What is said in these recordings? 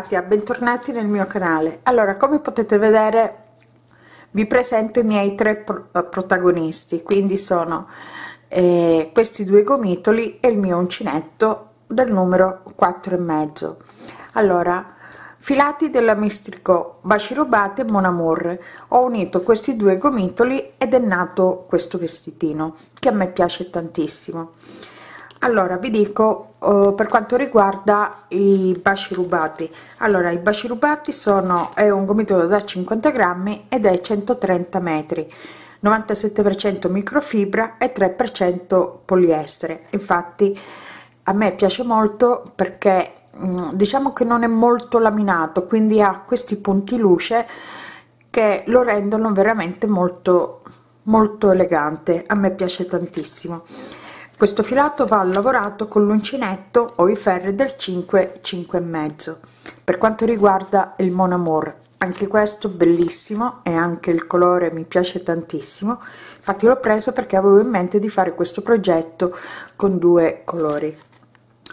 Katia bentornati nel mio canale. Allora come potete vedere vi presento i miei tre eh, protagonisti. Quindi sono eh, questi due gomitoli e il mio uncinetto del numero quattro e mezzo. Allora filati della mistrico baci rubati mon amour. Ho unito questi due gomitoli ed è nato questo vestitino che a me piace tantissimo allora vi dico uh, per quanto riguarda i baci rubati. Allora i baci rubati sono è un gomitolo da 50 grammi ed è 130 metri. 97% microfibra e 3% poliestere. Infatti a me piace molto perché mh, diciamo che non è molto laminato quindi ha questi punti luce che lo rendono veramente molto molto elegante. A me piace tantissimo questo filato va lavorato con l'uncinetto o i ferri del 5 5 e mezzo. Per quanto riguarda il mon amour anche questo bellissimo e anche il colore mi piace tantissimo. Infatti l'ho preso perché avevo in mente di fare questo progetto con due colori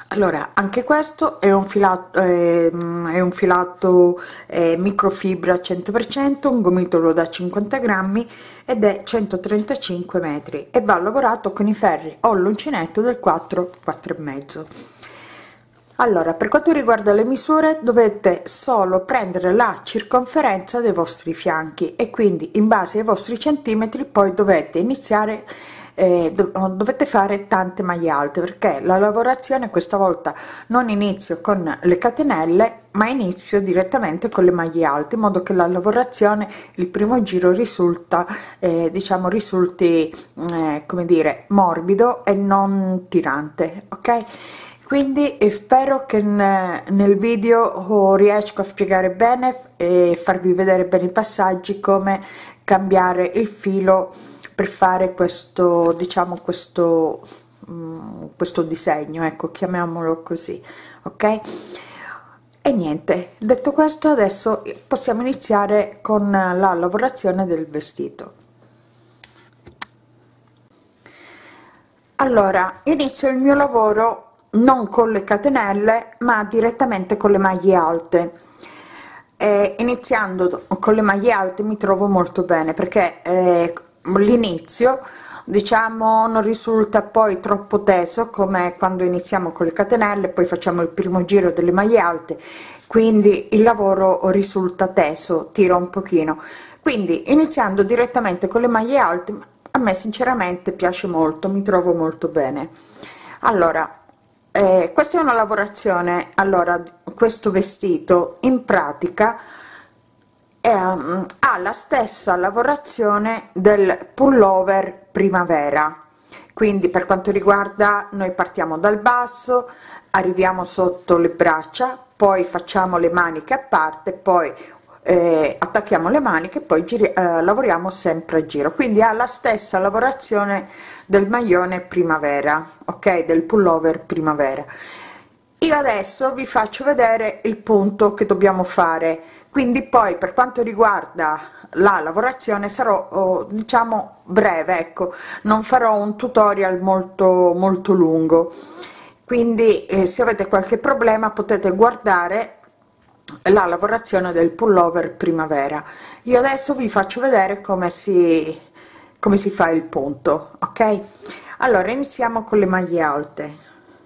allora anche questo è un filato eh, è un filato eh, microfibra 100% un gomitolo da 50 grammi ed è 135 metri e va lavorato con i ferri o l'uncinetto del 4 4 e mezzo. Allora per quanto riguarda le misure dovete solo prendere la circonferenza dei vostri fianchi e quindi in base ai vostri centimetri poi dovete iniziare eh, dovete fare tante maglie alte perché la lavorazione questa volta non inizio con le catenelle ma inizio direttamente con le maglie alte in modo che la lavorazione il primo giro risulta eh, diciamo risulti eh, come dire morbido e non tirante ok? Quindi spero che nel video riesco a spiegare bene e farvi vedere bene i passaggi come cambiare il filo per fare questo diciamo questo um, questo disegno ecco chiamiamolo così ok? E niente detto questo adesso possiamo iniziare con la lavorazione del vestito. Allora inizio il mio lavoro non con le catenelle ma direttamente con le maglie alte. Eh, iniziando con le maglie alte mi trovo molto bene perché eh, l'inizio diciamo non risulta poi troppo teso come quando iniziamo con le catenelle poi facciamo il primo giro delle maglie alte quindi il lavoro risulta teso tira un pochino. Quindi iniziando direttamente con le maglie alte a me sinceramente piace molto mi trovo molto bene. Allora eh, questa è una lavorazione allora questo vestito in pratica ehm, ha la stessa lavorazione del pullover primavera. Quindi per quanto riguarda noi partiamo dal basso arriviamo sotto le braccia poi facciamo le maniche a parte poi eh, attacchiamo le maniche poi giri, eh, lavoriamo sempre a giro. Quindi ha la stessa lavorazione del maglione primavera ok? Del pullover primavera. Io adesso vi faccio vedere il punto che dobbiamo fare quindi poi per quanto riguarda la lavorazione sarò oh, diciamo breve ecco. Non farò un tutorial molto molto lungo. Quindi eh, se avete qualche problema potete guardare la lavorazione del pullover primavera. Io adesso vi faccio vedere come si come si fa il punto ok? Allora iniziamo con le maglie alte.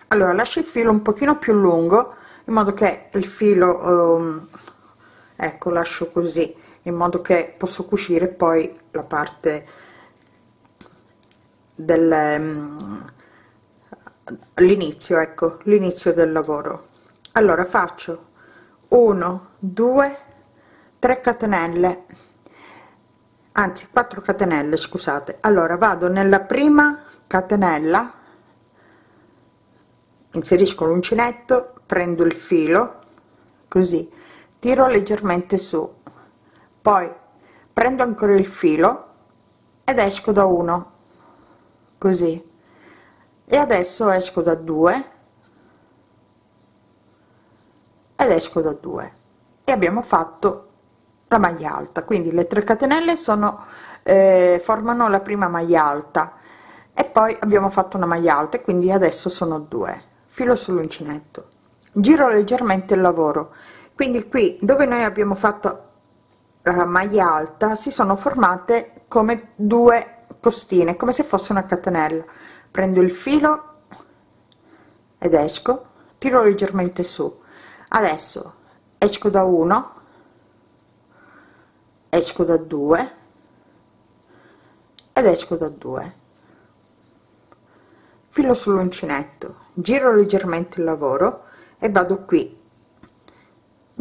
Allora lascio il filo un pochino più lungo in modo che il filo um, ecco lascio così in modo che posso cucire poi la parte del um, l'inizio ecco l'inizio del lavoro. Allora faccio 1 2 3 catenelle. Anzi 4 catenelle scusate. Allora vado nella prima catenella inserisco l'uncinetto prendo il filo così tiro leggermente su. Poi prendo ancora il filo ed esco da 1 così. E adesso esco da 2 ed esco da 2 e abbiamo fatto la maglia alta. Quindi le 3 catenelle sono eh, formano la prima maglia alta. E poi abbiamo fatto una maglia alta quindi adesso sono due. Filo sull'uncinetto. Giro leggermente il lavoro quindi qui dove noi abbiamo fatto la maglia alta si sono formate come due costine come se fosse una catenella. Prendo il filo ed esco tiro leggermente su. Adesso esco da 1 esco da 2 ed esco da 2 filo sull'uncinetto giro leggermente il lavoro e vado qui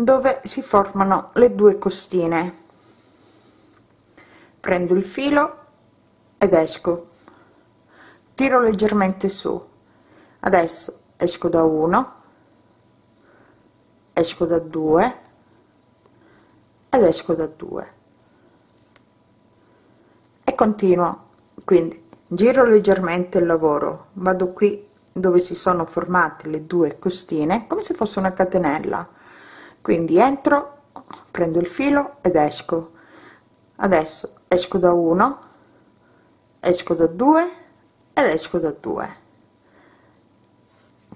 dove si formano le due costine. Prendo il filo ed esco. Tiro leggermente su. Adesso esco da 1 esco da 2 ed esco da 2 e continuo. Quindi giro leggermente il lavoro. Vado qui dove si sono formate le due costine come se fosse una catenella quindi entro prendo il filo ed esco. Adesso esco da 1 esco da 2 ed esco da 2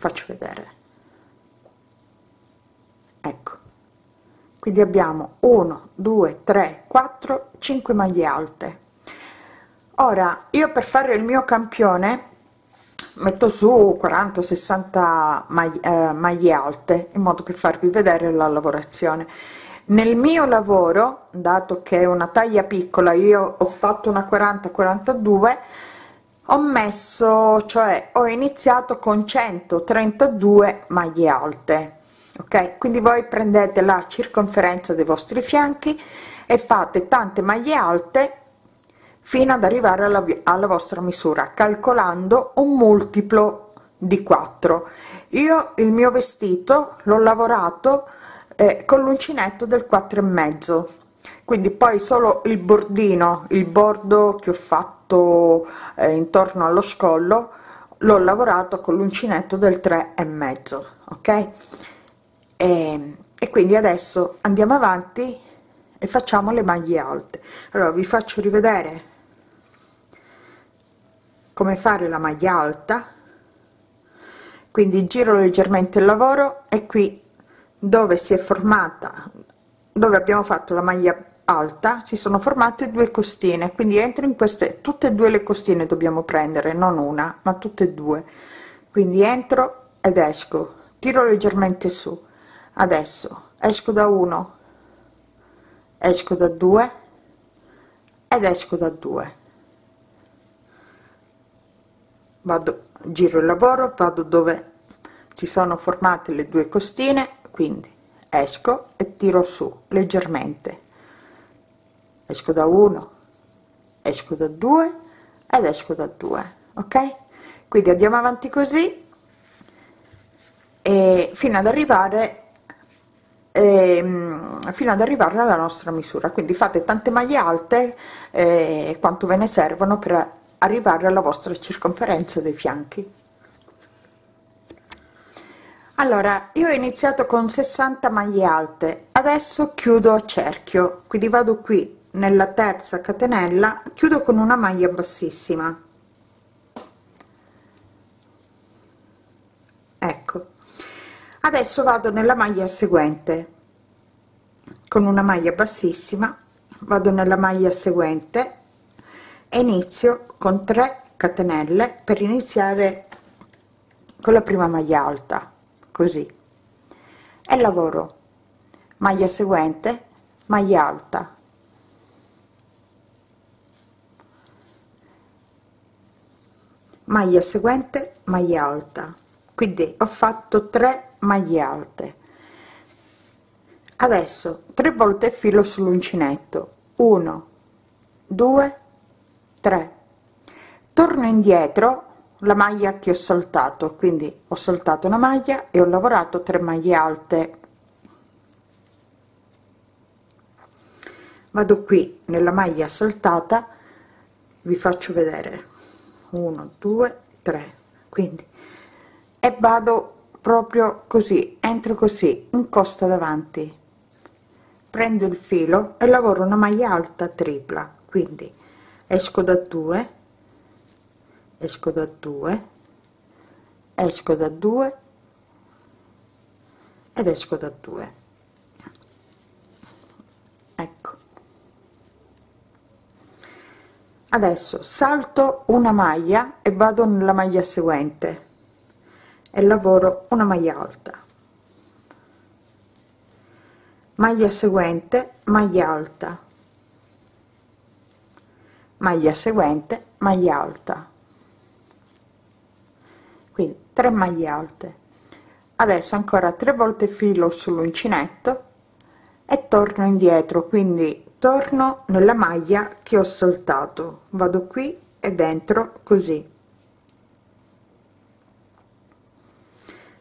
faccio vedere. Ecco. Quindi abbiamo 1 2 3 4 5 maglie alte. Ora io per fare il mio campione metto su 40 60 maglie, eh, maglie alte in modo per farvi vedere la lavorazione. Nel mio lavoro dato che è una taglia piccola io ho fatto una 40 42 ho messo cioè ho iniziato con 132 maglie alte ok? Quindi voi prendete la circonferenza dei vostri fianchi e fate tante maglie alte fino ad arrivare alla, alla vostra misura calcolando un multiplo di 4 io il mio vestito l'ho lavorato eh, con l'uncinetto del 4 e mezzo. Quindi poi solo il bordino il bordo che ho fatto eh, intorno allo scollo l'ho lavorato con l'uncinetto del 3 e mezzo ok? E, e quindi adesso andiamo avanti e facciamo le maglie alte. Allora vi faccio rivedere come fare la maglia alta. Quindi giro leggermente il lavoro e qui dove si è formata dove abbiamo fatto la maglia alta si sono formate due costine. Quindi entro in queste tutte e due le costine dobbiamo prendere non una ma tutte e due. Quindi entro ed esco tiro leggermente su. Adesso esco da 1 esco da 2 ed esco da 2 vado giro il lavoro vado dove si sono formate le due costine quindi esco e tiro su leggermente. Esco da 1 esco da 2 ed esco da 2 ok? Quindi andiamo avanti così e fino ad arrivare eh, fino ad arrivare alla nostra misura. Quindi fate tante maglie alte eh, quanto ve ne servono per arrivare alla vostra circonferenza dei fianchi. Allora io ho iniziato con 60 maglie alte adesso chiudo a cerchio quindi vado qui nella terza catenella chiudo con una maglia bassissima. Ecco. Adesso vado nella maglia seguente con una maglia bassissima vado nella maglia seguente e inizio con 3 catenelle per iniziare con la prima maglia alta così. E lavoro. Maglia seguente maglia alta. Maglia seguente maglia alta. Quindi ho fatto 3 maglie alte. Adesso tre volte filo sull'uncinetto. 1 2 3 torno indietro la maglia che ho saltato quindi ho saltato una maglia e ho lavorato 3 maglie alte. Vado qui nella maglia saltata vi faccio vedere. 1 2 3 quindi e vado proprio così entro così in costa davanti. Prendo il filo e lavoro una maglia alta tripla. Quindi esco da 2 esco da 2 esco da 2 ed esco da 2 ecco. Adesso salto una maglia e vado nella maglia seguente e lavoro una maglia alta. Maglia seguente maglia alta. Maglia seguente maglia alta 3 maglie alte. Adesso ancora tre volte filo sull'uncinetto e torno indietro quindi torno nella maglia che ho saltato. Vado qui e dentro così.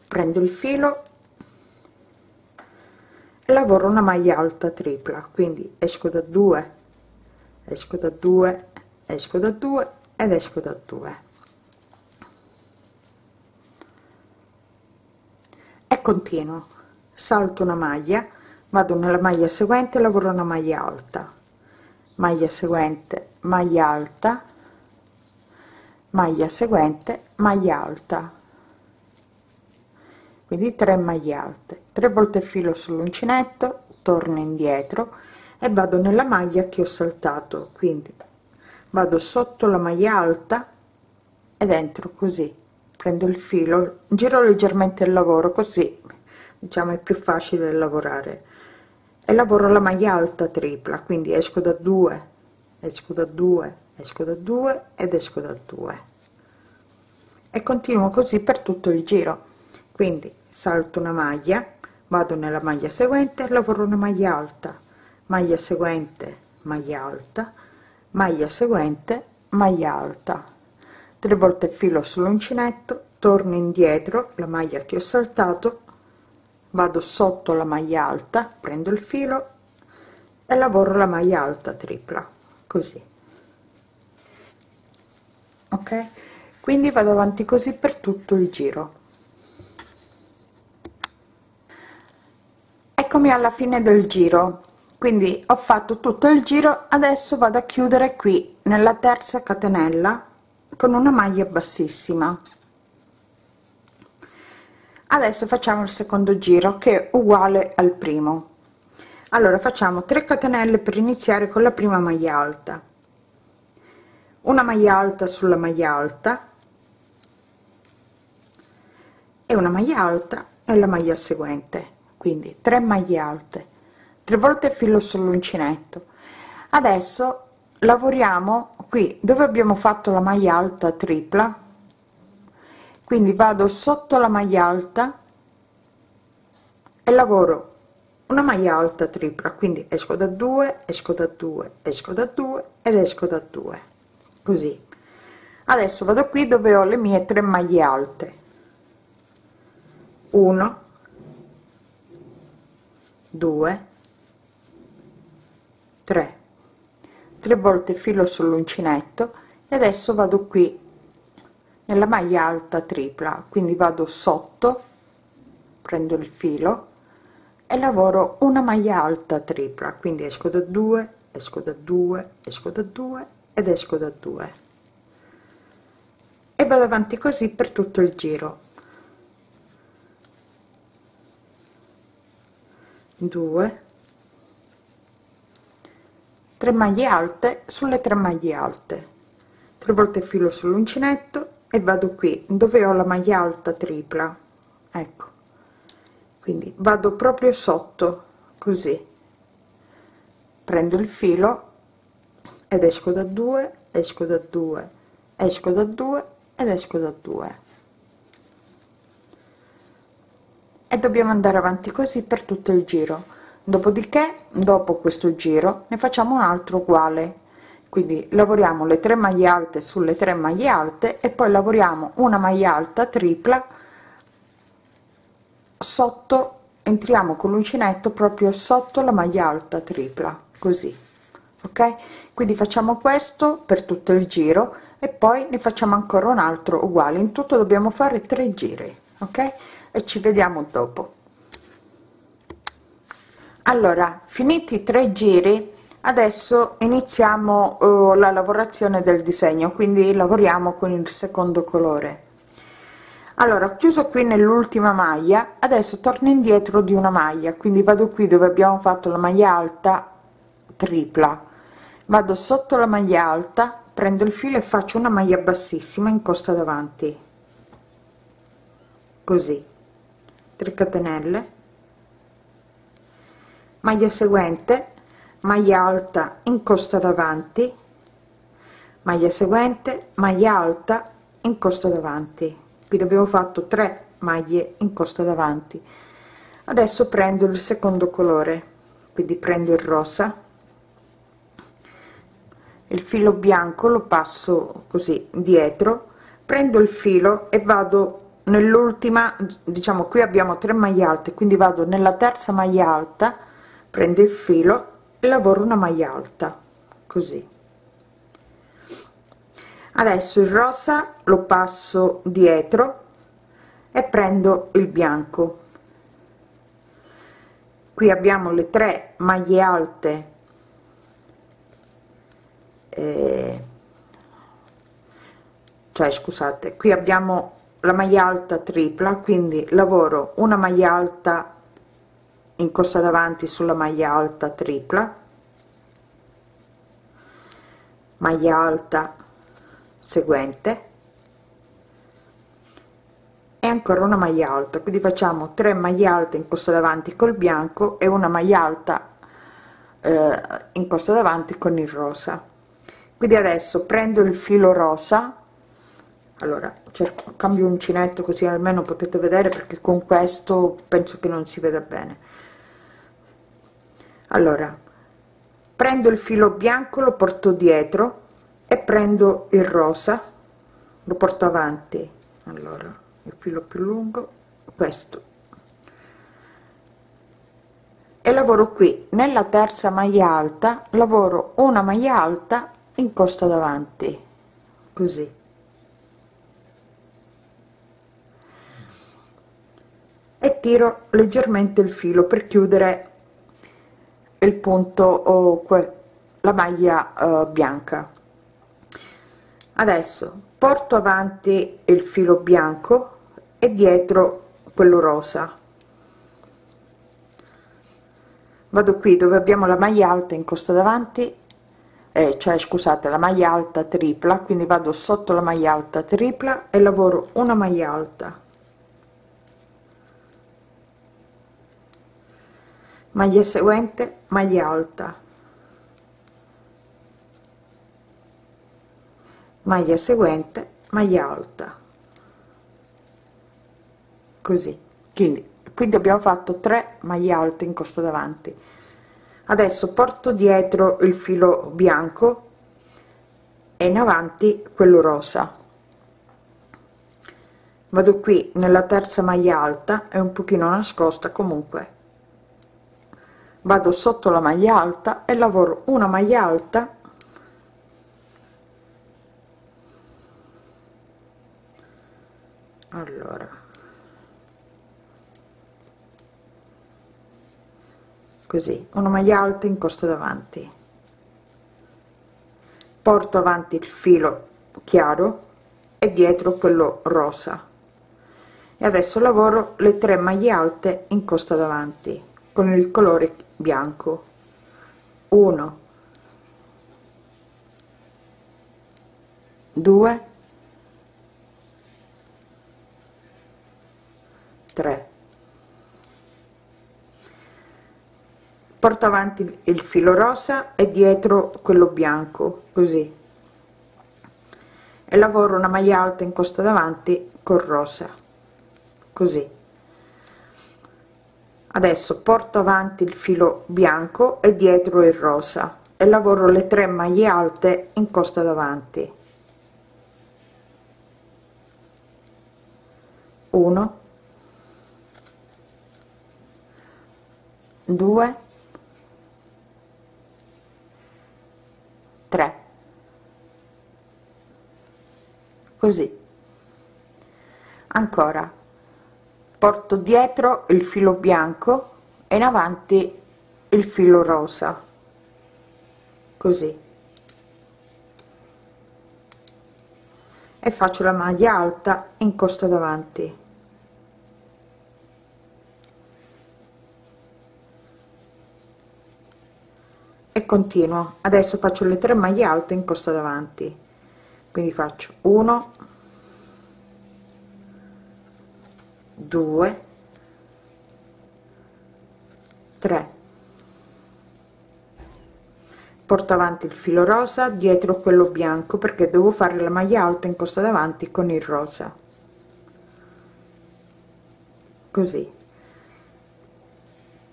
Prendo il filo e lavoro una maglia alta tripla quindi esco da 2 esco da 2 esco da 2 ed esco da 2 continuo. Salto una maglia vado nella maglia seguente lavoro una maglia alta. Maglia seguente maglia alta. Maglia seguente maglia alta. Quindi 3 maglie alte. 3 volte filo sull'uncinetto torno indietro e vado nella maglia che ho saltato. Quindi vado sotto la maglia alta ed entro così prendo il filo giro leggermente il lavoro così diciamo è più facile lavorare. E lavoro la maglia alta tripla quindi esco da 2 esco da 2 esco da 2 ed esco da 2 e continuo così per tutto il giro. Quindi salto una maglia vado nella maglia seguente lavoro una maglia alta maglia seguente maglia alta maglia seguente maglia alta 3 volte filo sull'uncinetto torno indietro la maglia che ho saltato vado sotto la maglia alta prendo il filo e lavoro la maglia alta tripla così. Ok? Quindi vado avanti così per tutto il giro. Eccomi alla fine del giro. Quindi ho fatto tutto il giro adesso vado a chiudere qui nella terza catenella con una maglia bassissima. Adesso facciamo il secondo giro che è uguale al primo. Allora facciamo 3 catenelle per iniziare con la prima maglia alta. Una maglia alta sulla maglia alta e una maglia alta nella maglia seguente. Quindi 3 maglie alte 3 volte filo sull'uncinetto. Adesso lavoriamo qui dove abbiamo fatto la maglia alta tripla. Quindi vado sotto la maglia alta e lavoro una maglia alta tripla. Quindi esco da 2 esco da 2 esco da 2 ed esco da 2 così. Adesso vado qui dove ho le mie tre maglie alte. 1 2 3 3 volte filo sull'uncinetto e adesso vado qui nella maglia alta tripla. Quindi vado sotto prendo il filo e lavoro una maglia alta tripla. Quindi esco da 2 esco da 2 esco da 2 ed esco da 2 e vado avanti così per tutto il giro. 2 3 maglie alte sulle 3 maglie alte. 3 volte filo sull'uncinetto e vado qui dove ho la maglia alta tripla. Ecco. Quindi vado proprio sotto così. Prendo il filo ed esco da 2 esco da 2 esco da 2 ed esco da 2 e dobbiamo andare avanti così per tutto il giro dopodiché dopo questo giro ne facciamo un altro uguale. Quindi lavoriamo le 3 maglie alte sulle 3 maglie alte e poi lavoriamo una maglia alta tripla sotto entriamo con l'uncinetto proprio sotto la maglia alta tripla così ok? Quindi facciamo questo per tutto il giro e poi ne facciamo ancora un altro uguale. In tutto dobbiamo fare tre giri ok? E ci vediamo dopo allora finiti tre giri adesso iniziamo uh, la lavorazione del disegno quindi lavoriamo con il secondo colore. Allora ho chiuso qui nell'ultima maglia adesso torno indietro di una maglia quindi vado qui dove abbiamo fatto la maglia alta tripla. Vado sotto la maglia alta prendo il filo e faccio una maglia bassissima in costa davanti. Così. 3 catenelle maglia seguente maglia alta in costa davanti maglia seguente maglia alta in costa davanti. Qui abbiamo fatto 3 maglie in costa davanti. Adesso prendo il secondo colore quindi prendo il rosa. Il filo bianco lo passo così dietro prendo il filo e vado nell'ultima diciamo qui abbiamo 3 maglie alte quindi vado nella terza maglia alta prendo il filo e lavoro una maglia alta così. Adesso il rosa lo passo dietro e prendo il bianco. Qui abbiamo le tre maglie alte eh, cioè scusate qui abbiamo la maglia alta tripla quindi lavoro una maglia alta in costa davanti sulla maglia alta tripla. Maglia alta seguente. E ancora una maglia alta. Quindi facciamo 3 maglie alte in costa davanti col bianco e una maglia alta eh, in costa davanti con il rosa. Quindi adesso prendo il filo rosa. Allora cerco cambio uncinetto così almeno potete vedere perché con questo penso che non si veda bene allora prendo il filo bianco lo porto dietro e prendo il rosa lo porto avanti. Allora il filo più lungo questo. E lavoro qui. Nella terza maglia alta lavoro una maglia alta in costa davanti. Così. E tiro leggermente il filo per chiudere il punto o la maglia uh, bianca. Adesso porto avanti il filo bianco e dietro quello rosa. Vado qui dove abbiamo la maglia alta in costa davanti eh, cioè scusate la maglia alta tripla quindi vado sotto la maglia alta tripla e lavoro una maglia alta maglia seguente maglia alta. Maglia seguente maglia alta. Così. Quindi quindi abbiamo fatto 3 maglie alte in costa davanti. Adesso porto dietro il filo bianco e in avanti quello rosa. Vado qui nella terza maglia alta è un pochino nascosta comunque vado sotto la maglia alta e lavoro una maglia alta. Allora. Così una maglia alta in costa davanti. Porto avanti il filo chiaro e dietro quello rosa. E adesso lavoro le tre maglie alte in costa davanti con il colore bianco. 1 2 3 porto avanti il filo rosa e dietro quello bianco così. E lavoro una maglia alta in costa davanti con rosa così adesso porto avanti il filo bianco e dietro il rosa e lavoro le tre maglie alte in costa davanti. 1 2 3 così. Ancora porto dietro il filo bianco e in avanti il filo rosa. Così. E faccio la maglia alta in costa davanti. E continuo. Adesso faccio le tre maglie alte in costa davanti. Quindi faccio 1 2 3 porto avanti il filo rosa dietro quello bianco perché devo fare la maglia alta in costa davanti con il rosa. Così.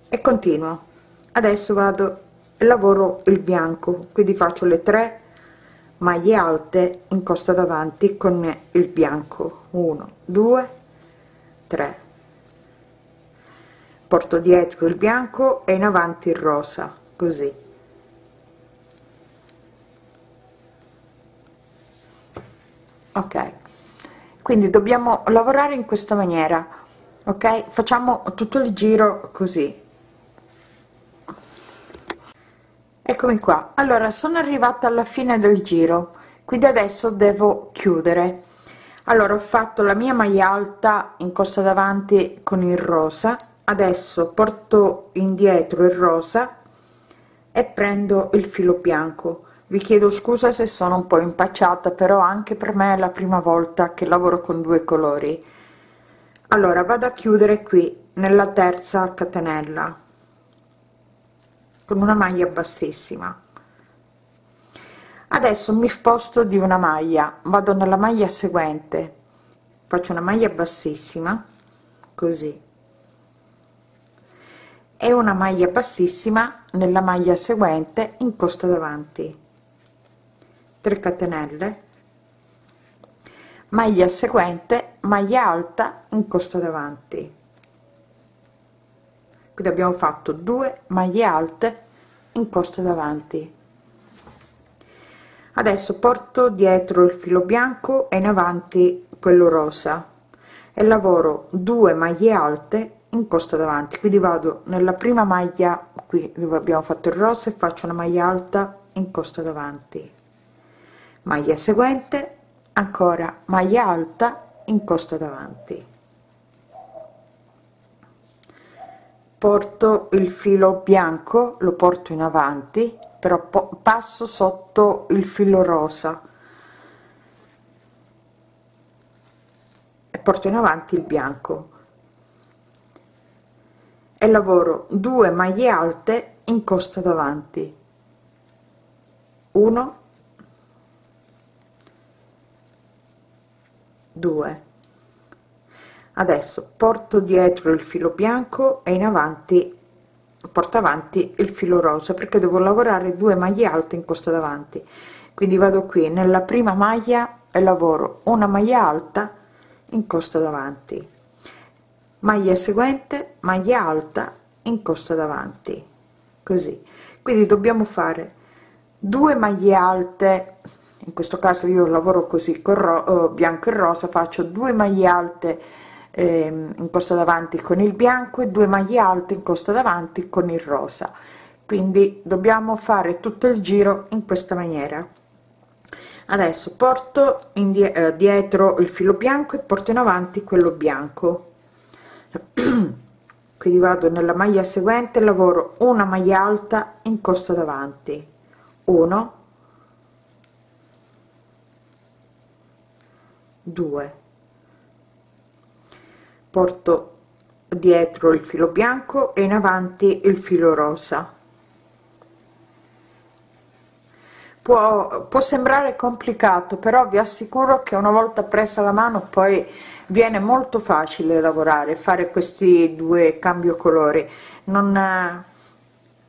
E continuo. Adesso vado lavoro il bianco. Quindi faccio le tre maglie alte in costa davanti con il bianco. 1 2 3 porto dietro il bianco e in avanti il rosa così. Ok. Quindi dobbiamo lavorare in questa maniera ok? Facciamo tutto il giro così. Eccomi qua. Allora sono arrivata alla fine del giro. Quindi adesso devo chiudere allora ho fatto la mia maglia alta in costa davanti con il rosa adesso porto indietro il rosa e prendo il filo bianco. Vi chiedo scusa se sono un po impacciata però anche per me è la prima volta che lavoro con due colori. Allora vado a chiudere qui nella terza catenella con una maglia bassissima adesso mi sposto di una maglia vado nella maglia seguente. Faccio una maglia bassissima così. E una maglia bassissima nella maglia seguente in costa davanti. 3 catenelle. Maglia seguente maglia alta in costa davanti. Quindi abbiamo fatto due maglie alte in costa davanti adesso porto dietro il filo bianco e in avanti quello rosa. E lavoro 2 maglie alte in costa davanti. Quindi vado nella prima maglia qui dove abbiamo fatto il rosa e faccio una maglia alta in costa davanti. Maglia seguente ancora maglia alta in costa davanti. Porto il filo bianco lo porto in avanti però passo sotto il filo rosa. E porto in avanti il bianco. E lavoro 2 maglie alte in costa davanti. 1 2 adesso porto dietro il filo bianco e in avanti porto avanti il filo rosa perché devo lavorare due maglie alte in costa davanti. Quindi vado qui nella prima maglia e lavoro una maglia alta in costa davanti. Maglia seguente maglia alta in costa davanti. Così. Quindi dobbiamo fare due maglie alte. In questo caso io lavoro così con eh, bianco e rosa faccio due maglie alte eh, in costa davanti con il bianco e due maglie alte in costa davanti con il rosa. Quindi dobbiamo fare tutto il giro in questa maniera. Adesso porto eh, dietro il filo bianco e porto in avanti quello bianco. Quindi vado nella maglia seguente lavoro una maglia alta in costa davanti. 1 2 porto dietro il filo bianco e in avanti il filo rosa. Può, può sembrare complicato però vi assicuro che una volta presa la mano poi viene molto facile lavorare fare questi due cambio colori. Non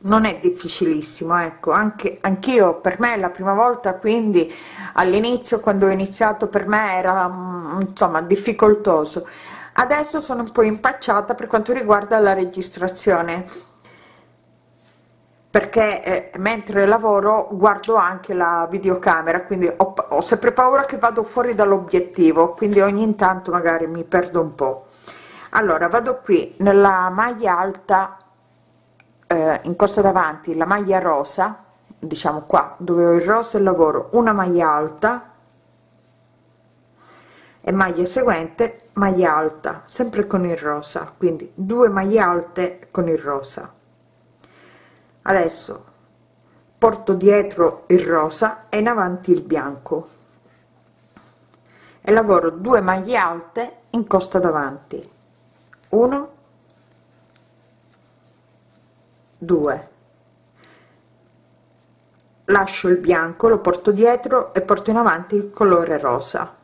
non è difficilissimo ecco. Anche anch'io per me è la prima volta quindi all'inizio quando ho iniziato per me era mm, insomma difficoltoso adesso sono un po' impacciata per quanto riguarda la registrazione perché eh, mentre lavoro guardo anche la videocamera quindi ho, ho sempre paura che vado fuori dall'obiettivo quindi ogni tanto magari mi perdo un po. Allora vado qui nella maglia alta eh, in costa davanti la maglia rosa diciamo qua dove ho il rosa e lavoro una maglia alta e maglia seguente maglia alta sempre con il rosa quindi due maglie alte con il rosa. Adesso porto dietro il rosa e in avanti il bianco. E lavoro 2 maglie alte in costa davanti. 1 2 lascio il bianco lo porto dietro e porto in avanti il colore rosa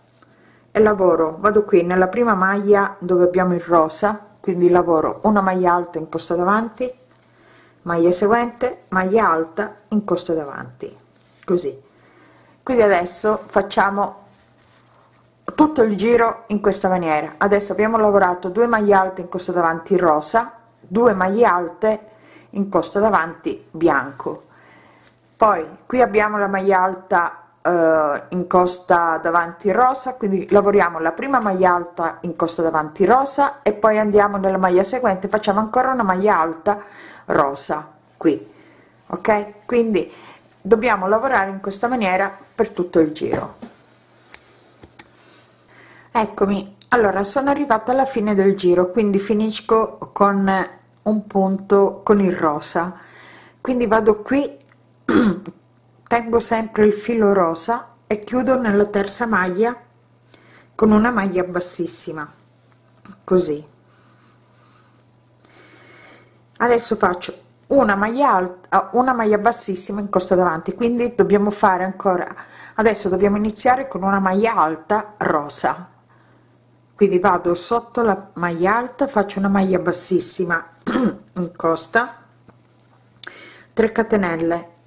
lavoro. Vado qui nella prima maglia dove abbiamo il rosa quindi lavoro una maglia alta in costa davanti maglia seguente maglia alta in costa davanti. Così. Quindi adesso facciamo tutto il giro in questa maniera. Adesso abbiamo lavorato due maglie alte in costa davanti rosa due maglie alte in costa davanti bianco. Poi qui abbiamo la maglia alta eh, in costa davanti rosa quindi lavoriamo la prima maglia alta in costa davanti rosa e poi andiamo nella maglia seguente facciamo ancora una maglia alta rosa qui ok? Quindi dobbiamo lavorare in questa maniera per tutto il giro. Eccomi allora sono arrivata alla fine del giro quindi finisco con un punto con il rosa. Quindi vado qui tengo sempre il filo rosa e chiudo nella terza maglia con una maglia bassissima così. Adesso faccio una maglia alta una maglia bassissima in costa davanti quindi dobbiamo fare ancora adesso dobbiamo iniziare con una maglia alta rosa. Quindi vado sotto la maglia alta faccio una maglia bassissima in costa. 3 catenelle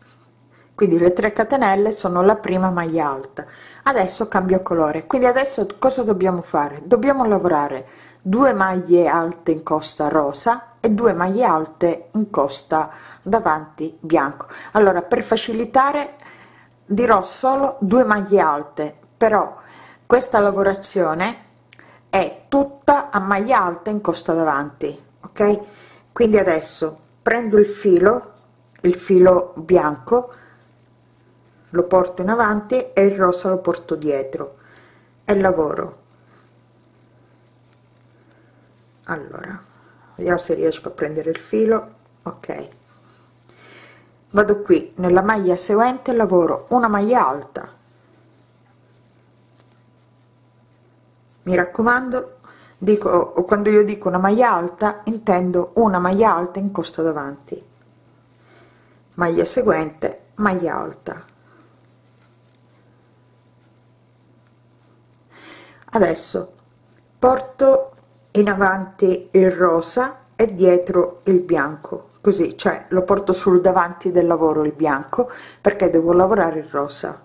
quindi le 3 catenelle sono la prima maglia alta. Adesso cambio colore. Quindi adesso cosa dobbiamo fare? Dobbiamo lavorare due maglie alte in costa rosa e due maglie alte in costa davanti bianco. Allora per facilitare dirò solo due maglie alte però questa lavorazione è tutta a maglia alta in costa davanti ok? Quindi adesso prendo il filo il filo bianco lo porto in avanti e il rosa lo porto dietro. E lavoro. Allora vediamo se riesco a prendere il filo. Ok. Vado qui nella maglia seguente lavoro una maglia alta. Mi raccomando dico quando io dico una maglia alta intendo una maglia alta in costa davanti. Maglia seguente maglia alta adesso porto in avanti il rosa e dietro il bianco. Così cioè lo porto sul davanti del lavoro il bianco perché devo lavorare il rosa.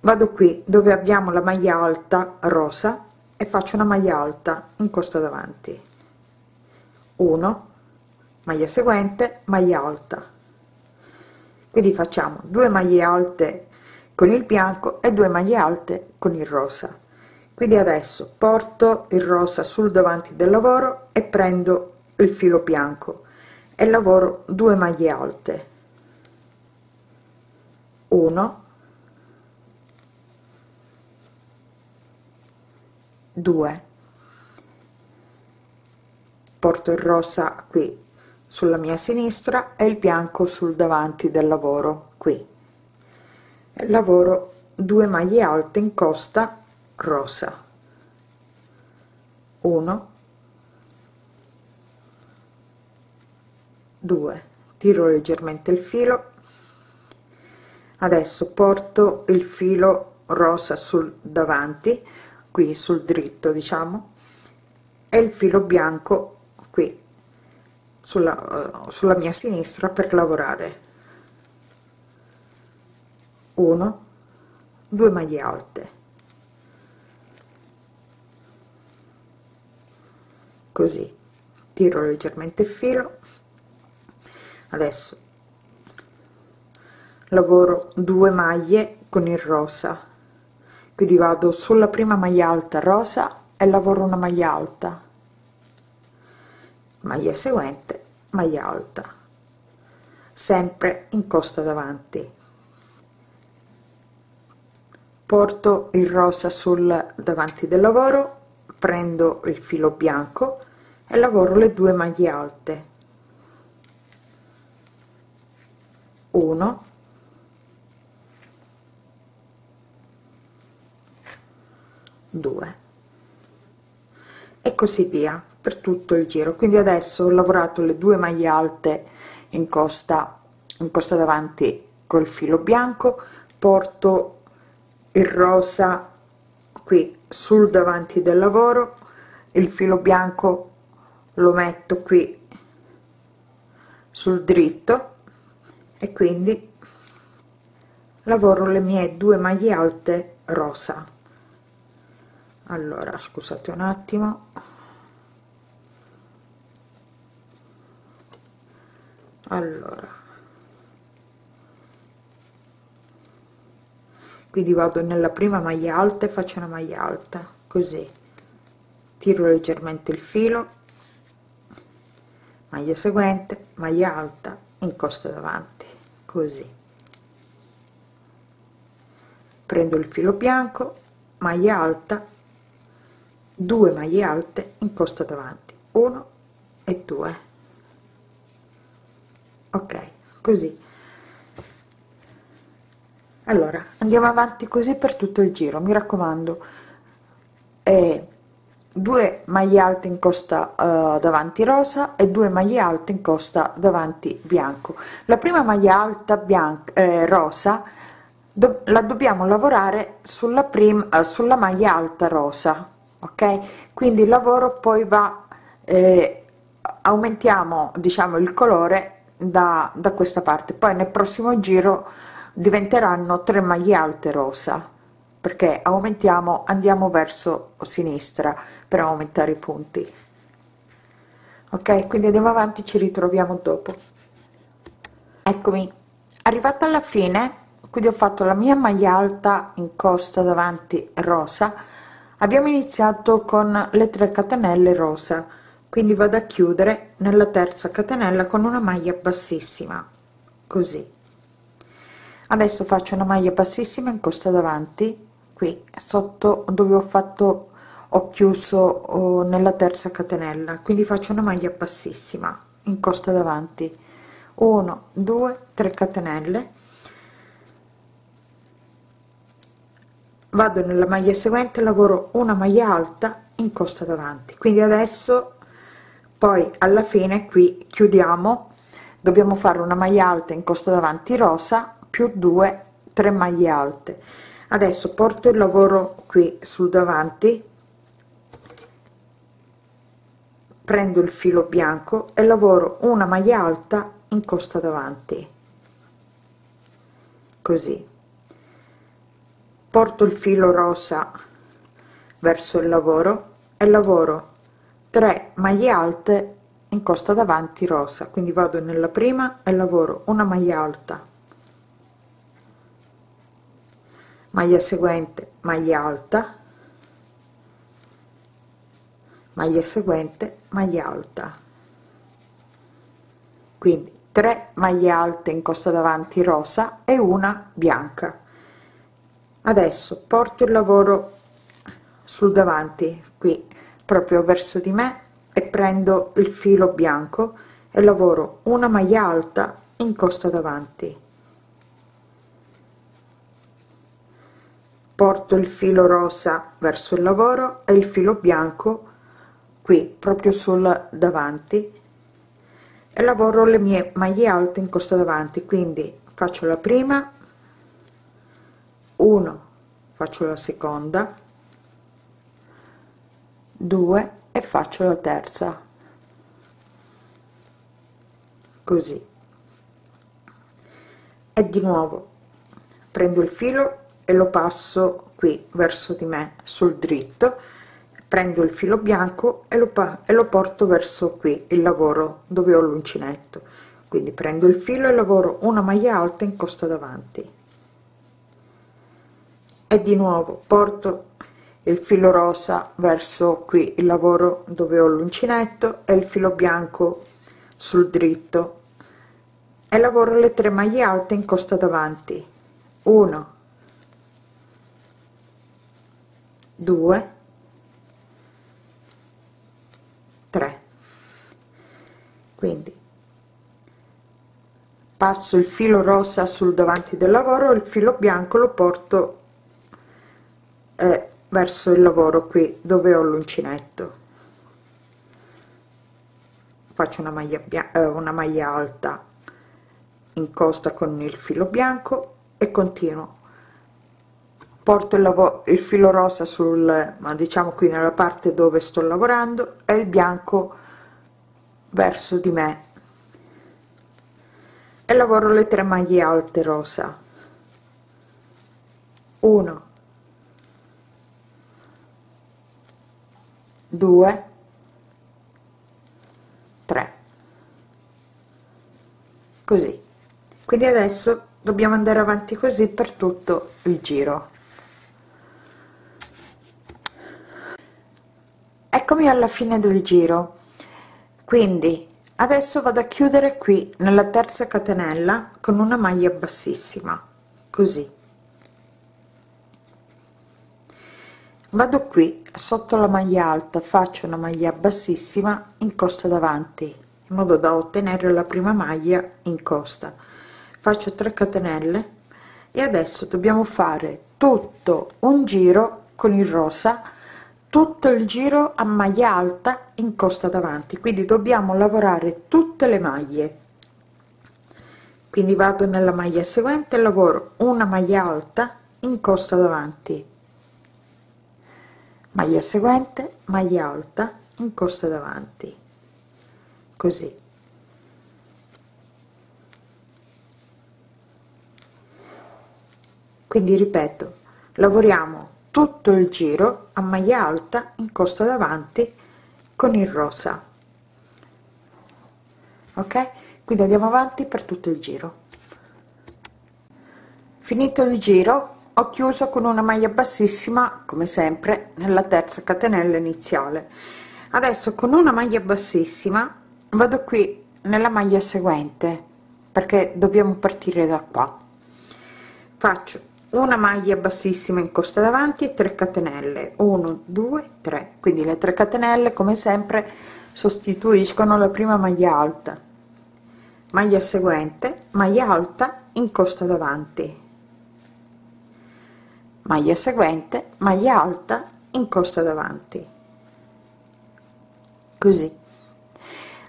Vado qui dove abbiamo la maglia alta rosa e faccio una maglia alta in costa davanti. 1 maglia seguente maglia alta. Quindi facciamo due maglie alte con il bianco e due maglie alte con il rosa quindi adesso porto il rosa sul davanti del lavoro e prendo il filo bianco e lavoro due maglie alte. 1 2 porto il rosa qui sulla mia sinistra e il bianco sul davanti del lavoro qui. Lavoro 2 maglie alte in costa rosa 1 2 tiro leggermente il filo. Adesso porto il filo rosa sul davanti qui sul dritto diciamo e il filo bianco qui sulla, sulla mia sinistra per lavorare. 1 2 maglie alte così. Tiro leggermente il filo. Adesso. Lavoro due maglie con il rosa. Quindi vado sulla prima maglia alta rosa e lavoro una maglia alta. Maglia seguente maglia alta. Sempre in costa davanti. Porto il rosa sul davanti del lavoro prendo il filo bianco e lavoro le due maglie alte. 1 2 e così via per tutto il giro. Quindi adesso ho lavorato le due maglie alte in costa in costa davanti col filo bianco porto il rosa qui sul davanti del lavoro il filo bianco lo metto qui sul dritto e quindi lavoro le mie due maglie alte rosa. Allora scusate un attimo. Allora quindi vado nella prima maglia alta e faccio una maglia alta così. Tiro leggermente il filo. Maglia seguente maglia alta incosto davanti così. Prendo il filo bianco maglia alta 2 maglie alte incosto davanti 1 e 2 ok così allora andiamo avanti così per tutto il giro mi raccomando. Eh, 2 maglie alte in costa uh, davanti rosa e 2 maglie alte in costa davanti bianco. La prima maglia alta bianca eh, rosa do la dobbiamo lavorare sulla prima uh, sulla maglia alta rosa ok? Quindi il lavoro poi va eh, aumentiamo diciamo il colore da, da questa parte. Poi nel prossimo giro diventeranno tre maglie alte rosa perché aumentiamo andiamo verso sinistra per aumentare i punti. Ok quindi andiamo avanti ci ritroviamo dopo. Eccomi. Arrivata alla fine quindi ho fatto la mia maglia alta in costa davanti rosa. Abbiamo iniziato con le 3 catenelle rosa. Quindi vado a chiudere nella terza catenella con una maglia bassissima così adesso faccio una maglia bassissima in costa davanti qui sotto dove ho fatto ho chiuso oh, nella terza catenella. Quindi faccio una maglia bassissima in costa davanti. 1 2 3 catenelle. Vado nella maglia seguente lavoro una maglia alta in costa davanti. Quindi adesso poi alla fine qui chiudiamo. Dobbiamo fare una maglia alta in costa davanti rosa più 2 3 maglie alte. Adesso porto il lavoro qui sul davanti. Prendo il filo bianco e lavoro una maglia alta in costa davanti. Così. Porto il filo rosa verso il lavoro e lavoro 3 maglie alte in costa davanti rosa. Quindi vado nella prima e lavoro una maglia alta maglia seguente maglia alta maglia seguente maglia alta. Quindi 3 maglie alte in costa davanti rosa e una bianca. Adesso porto il lavoro sul davanti qui proprio verso di me e prendo il filo bianco e lavoro una maglia alta in costa davanti porto il filo rosa verso il lavoro e il filo bianco qui proprio sul davanti. E lavoro le mie maglie alte in costa davanti quindi faccio la prima 1 faccio la seconda 2 e faccio la terza. Così. E di nuovo prendo il filo e lo passo qui verso di me sul dritto prendo il filo bianco e lo, e lo porto verso qui il lavoro dove ho l'uncinetto. Quindi prendo il filo e lavoro una maglia alta in costa davanti. E di nuovo porto il filo rosa verso qui il lavoro dove ho l'uncinetto e il filo bianco sul dritto. E lavoro le tre maglie alte in costa davanti. 1 2 3 quindi passo il filo rosa sul davanti del lavoro il filo bianco lo porto eh, verso il lavoro qui dove ho l'uncinetto. Faccio una maglia eh, una maglia alta in costa con il filo bianco e continuo porto il, il filo rosa sul ma diciamo qui nella parte dove sto lavorando e il bianco verso di me. E lavoro le tre maglie alte rosa. 1 2 3 così. Quindi adesso dobbiamo andare avanti così per tutto il giro eccomi alla fine del giro. Quindi adesso vado a chiudere qui nella terza catenella con una maglia bassissima. Così. Vado qui sotto la maglia alta faccio una maglia bassissima in costa davanti in modo da ottenere la prima maglia in costa. Faccio 3 catenelle e adesso dobbiamo fare tutto un giro con il rosa tutto il giro a maglia alta in costa davanti. Quindi dobbiamo lavorare tutte le maglie. Quindi vado nella maglia seguente lavoro una maglia alta in costa davanti. Maglia seguente maglia alta in costa davanti. Così. Quindi ripeto lavoriamo tutto il giro a maglia alta in costa davanti con il rosa. Ok? Quindi andiamo avanti per tutto il giro. Finito il giro ho chiuso con una maglia bassissima come sempre nella terza catenella iniziale. Adesso con una maglia bassissima vado qui nella maglia seguente perché dobbiamo partire da qua. Faccio una maglia bassissima in costa davanti e 3 catenelle. 1 2 3 quindi le 3 catenelle come sempre sostituiscono la prima maglia alta. Maglia seguente maglia alta in costa davanti. Maglia seguente maglia alta in costa davanti. Così.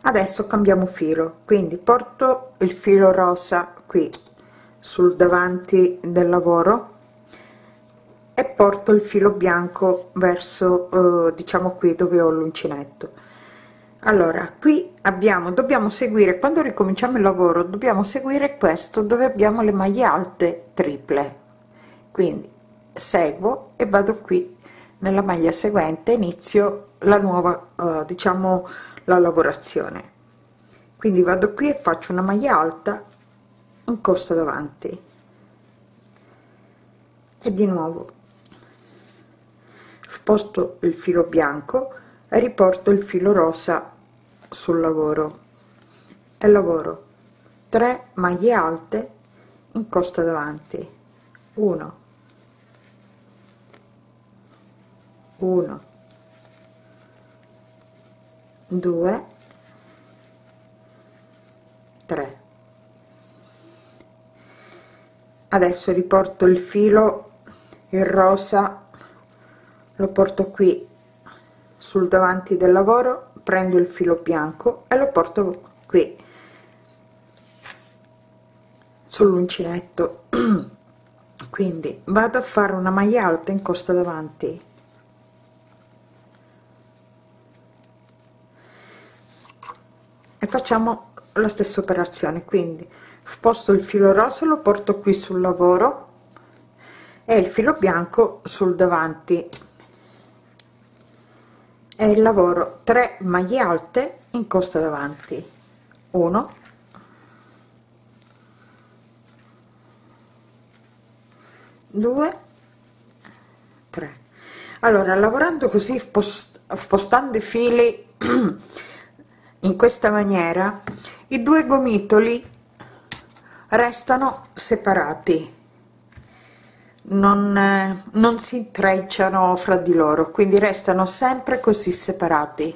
Adesso cambiamo filo. Quindi porto il filo rosa qui sul davanti del lavoro e porto il filo bianco verso eh, diciamo qui dove ho l'uncinetto. Allora qui abbiamo dobbiamo seguire quando ricominciamo il lavoro dobbiamo seguire questo dove abbiamo le maglie alte triple. Quindi seguo e vado qui nella maglia seguente inizio la nuova eh, diciamo la lavorazione. Quindi vado qui e faccio una maglia alta un costa davanti. E di nuovo sposto il filo bianco e riporto il filo rosa sul lavoro. E lavoro 3 maglie alte in costa davanti. 1 1 2 3 adesso riporto il filo il rosa lo porto qui sul davanti del lavoro prendo il filo bianco e lo porto qui sull'uncinetto. Quindi vado a fare una maglia alta in costa davanti. E facciamo la stessa operazione. Quindi sposto il filo rosa lo porto qui sul lavoro. E il filo bianco sul davanti. E il lavoro. 3 maglie alte in costa davanti. 1 2 3 allora lavorando così spostando i fili in questa maniera i due gomitoli restano separati. Non, eh, non si intrecciano fra di loro quindi restano sempre così separati.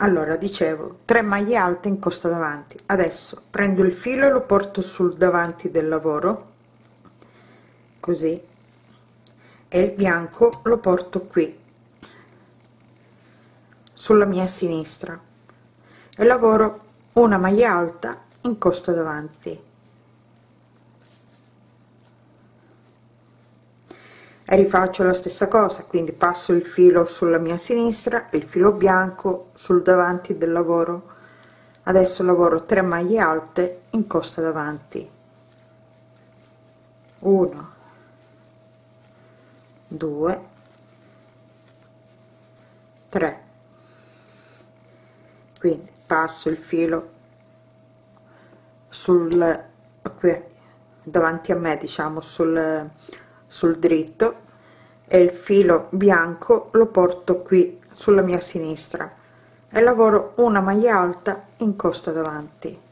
Allora dicevo 3 maglie alte in costa davanti. Adesso prendo il filo e lo porto sul davanti del lavoro così e il bianco lo porto qui sulla mia sinistra e lavoro una maglia alta in costa davanti. E rifaccio la stessa cosa quindi passo il filo sulla mia sinistra il filo bianco sul davanti del lavoro. Adesso lavoro 3 maglie alte in costa davanti. 1 2 3 quindi passo il filo sul qui davanti a me diciamo sul sul dritto e il filo bianco lo porto qui sulla mia sinistra e lavoro una maglia alta in costa davanti.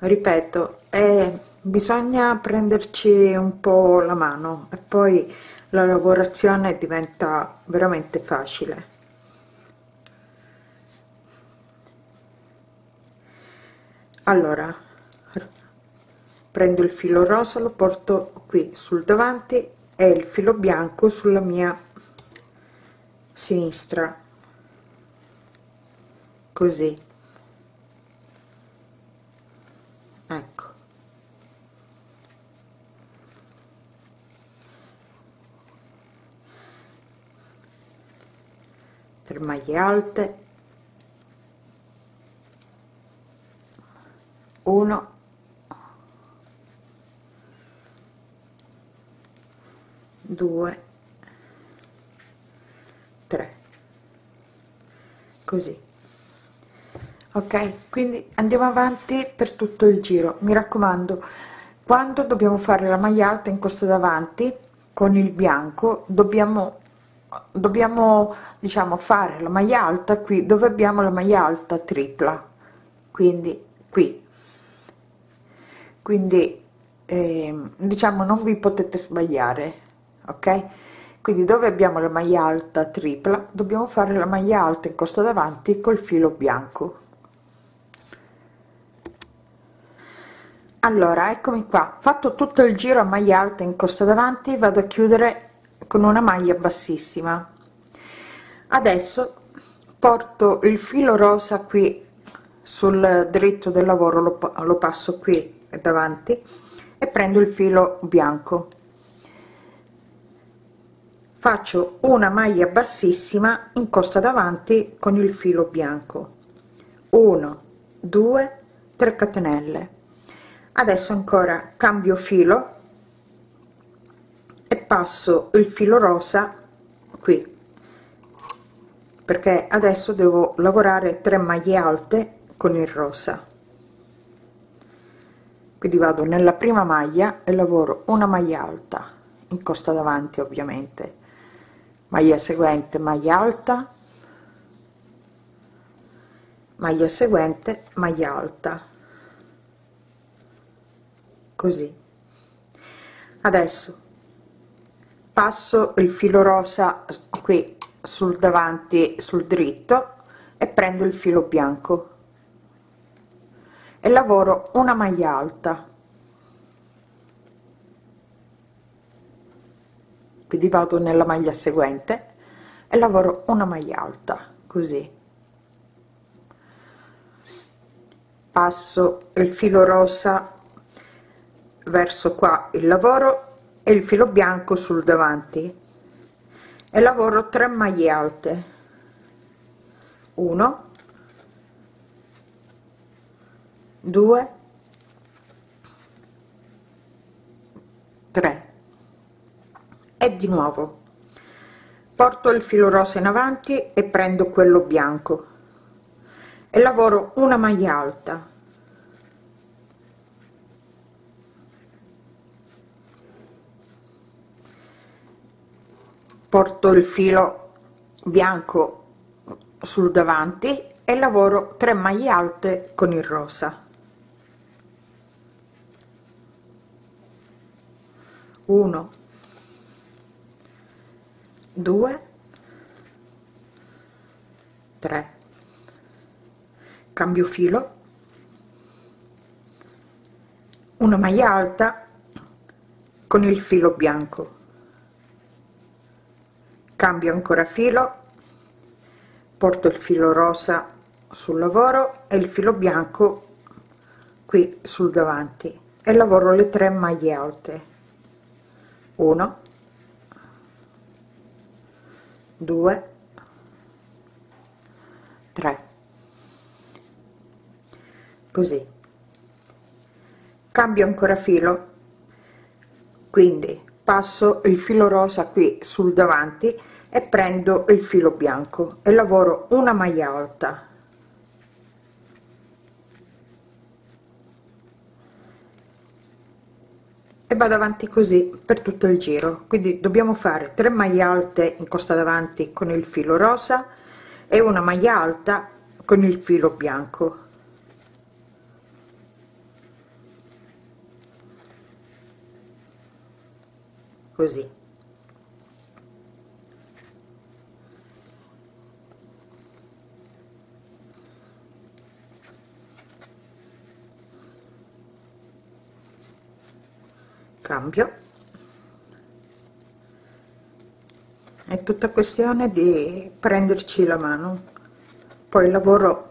Ripeto eh, bisogna prenderci un po la mano e poi la lavorazione diventa veramente facile. Allora prendo il filo rosa lo porto qui sul davanti e il filo bianco sulla mia sinistra. Così. Ecco tre maglie alte. 1 2 3 così. Ok quindi andiamo avanti per tutto il giro. Mi raccomando quando dobbiamo fare la maglia alta in costa davanti con il bianco dobbiamo dobbiamo diciamo fare la maglia alta qui. Dove abbiamo la maglia alta? Tripla. Quindi qui. Quindi eh, diciamo non vi potete sbagliare ok? Quindi dove abbiamo la maglia alta? Tripla. Dobbiamo fare la maglia alta in costa davanti col filo bianco. Allora eccomi qua. Fatto tutto il giro a maglia alta in costa davanti vado a chiudere con una maglia bassissima. Adesso porto il filo rosa qui sul dritto del lavoro lo, lo passo qui davanti e prendo il filo bianco. Faccio una maglia bassissima in costa davanti con il filo bianco. 1 2 3 catenelle. Adesso ancora cambio filo passo il filo rosa qui perché adesso devo lavorare 3 maglie alte con il rosa. Quindi vado nella prima maglia e lavoro una maglia alta in costa davanti ovviamente. Maglia seguente maglia alta. Maglia seguente maglia alta. Così. Adesso passo il filo rosa qui sul davanti sul dritto e prendo il filo bianco. E lavoro una maglia alta. Quindi vado nella maglia seguente e lavoro una maglia alta così. Passo il filo rosa verso qua il lavoro e il filo bianco sul davanti. E lavoro 3 maglie alte. 1 2 3 e di nuovo. Porto il filo rosa in avanti e prendo quello bianco. E lavoro una maglia alta porto il filo bianco sul davanti e lavoro 3 maglie alte con il rosa. 1 2 3 cambio filo. Una maglia alta con il filo bianco cambio ancora filo. Porto il filo rosa sul lavoro e il filo bianco qui sul davanti. E lavoro le tre maglie alte. 1 2 3 così. Cambio ancora filo. Quindi passo il filo rosa qui sul davanti e prendo il filo bianco e lavoro una maglia alta. E vado avanti così per tutto il giro. Quindi dobbiamo fare 3 maglie alte in costa davanti con il filo rosa e una maglia alta con il filo bianco così. Cambio. È tutta questione di prenderci la mano. Poi il lavoro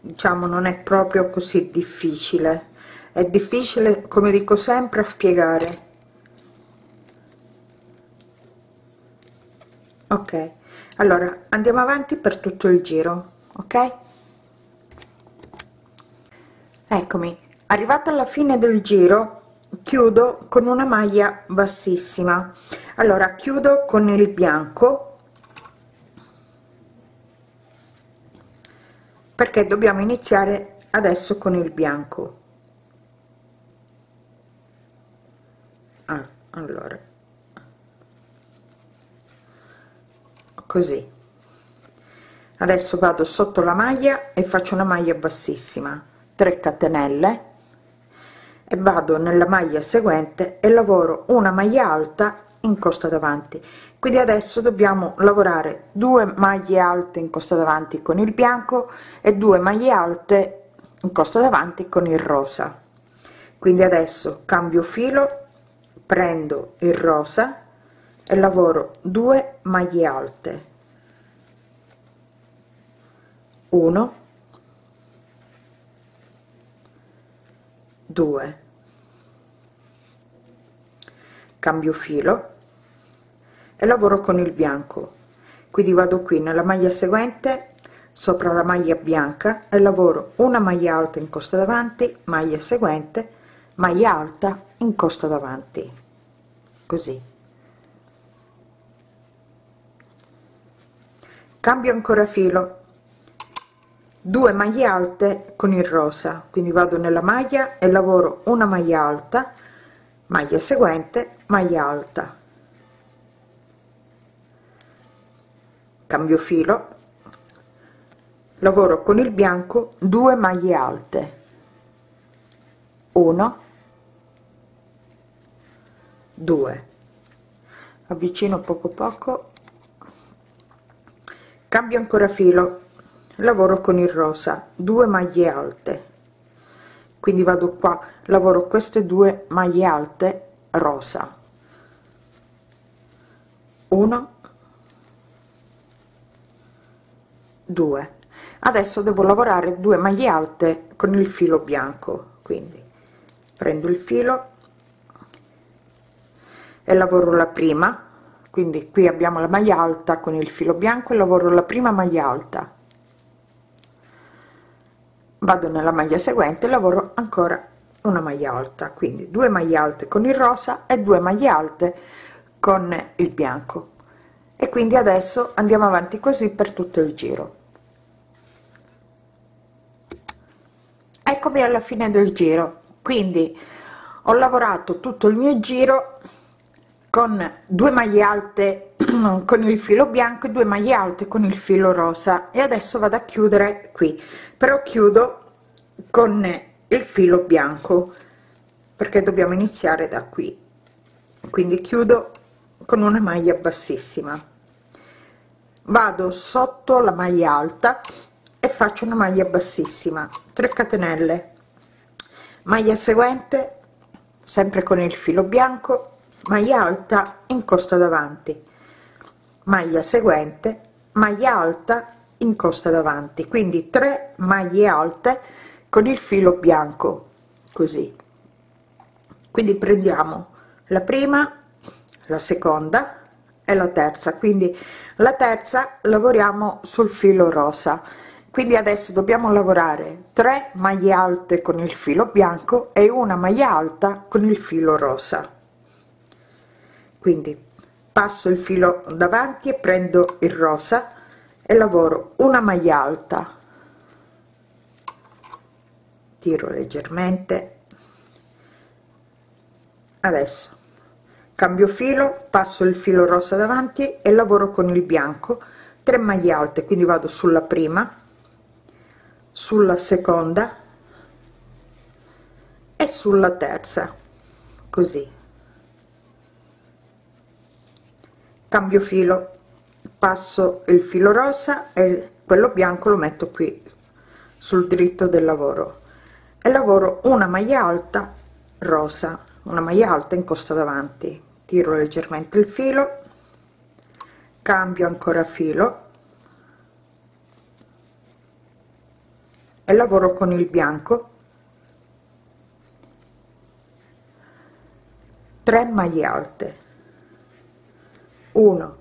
diciamo non è proprio così difficile. È difficile come dico sempre a spiegare ok. Allora andiamo avanti per tutto il giro ok? Eccomi. Arrivata alla fine del giro chiudo con una maglia bassissima. Allora chiudo con il bianco. Perché dobbiamo iniziare adesso con il bianco. Ah, allora così. Adesso vado sotto la maglia e faccio una maglia bassissima 3 catenelle e vado nella maglia seguente e lavoro una maglia alta in costa davanti. Quindi adesso dobbiamo lavorare due maglie alte in costa davanti con il bianco e due maglie alte in costa davanti con il rosa. Quindi adesso cambio filo prendo il rosa lavoro 2 maglie alte. 1 2 cambio filo e lavoro con il bianco. Quindi vado qui nella maglia seguente sopra la maglia bianca e lavoro una maglia alta in costa davanti maglia seguente maglia alta in costa davanti. Così cambio ancora filo. 2 maglie alte con il rosa. Quindi vado nella maglia e lavoro una maglia alta maglia seguente maglia alta. Cambio filo. Lavoro con il bianco 2 maglie alte. 1 2 avvicino poco poco cambio ancora filo. Lavoro con il rosa 2 maglie alte. Quindi vado qua lavoro queste due maglie alte rosa. 1 2 adesso devo lavorare due maglie alte con il filo bianco. Quindi prendo il filo e lavoro la prima quindi qui abbiamo la maglia alta con il filo bianco e lavoro la prima maglia alta. Vado nella maglia seguente lavoro ancora una maglia alta. Quindi due maglie alte con il rosa e due maglie alte con il bianco. E quindi adesso andiamo avanti così per tutto il giro. Eccomi alla fine del giro. Quindi ho lavorato tutto il mio giro con due maglie alte con il filo bianco e due maglie alte con il filo rosa. E adesso vado a chiudere qui. Però chiudo con il filo bianco perché dobbiamo iniziare da qui. Quindi chiudo con una maglia bassissima. Vado sotto la maglia alta e faccio una maglia bassissima. 3 catenelle. Maglia seguente sempre con il filo bianco maglia alta incosta davanti. Maglia seguente maglia alta incosta davanti. Quindi 3 maglie alte con il filo bianco così. Quindi prendiamo la prima la seconda e la terza. Quindi la terza lavoriamo sul filo rosa. Quindi adesso dobbiamo lavorare 3 maglie alte con il filo bianco e una maglia alta con il filo rosa quindi passo il filo davanti e prendo il rosa e lavoro una maglia alta. Tiro leggermente. Adesso cambio filo passo il filo rosa davanti e lavoro con il bianco. 3 maglie alte quindi vado sulla prima sulla seconda e sulla terza. Così cambio filo. Passo il filo rosa e quello bianco lo metto qui sul dritto del lavoro. E lavoro una maglia alta rosa una maglia alta in costa davanti. Tiro leggermente il filo cambio ancora filo e lavoro con il bianco. 3 maglie alte 1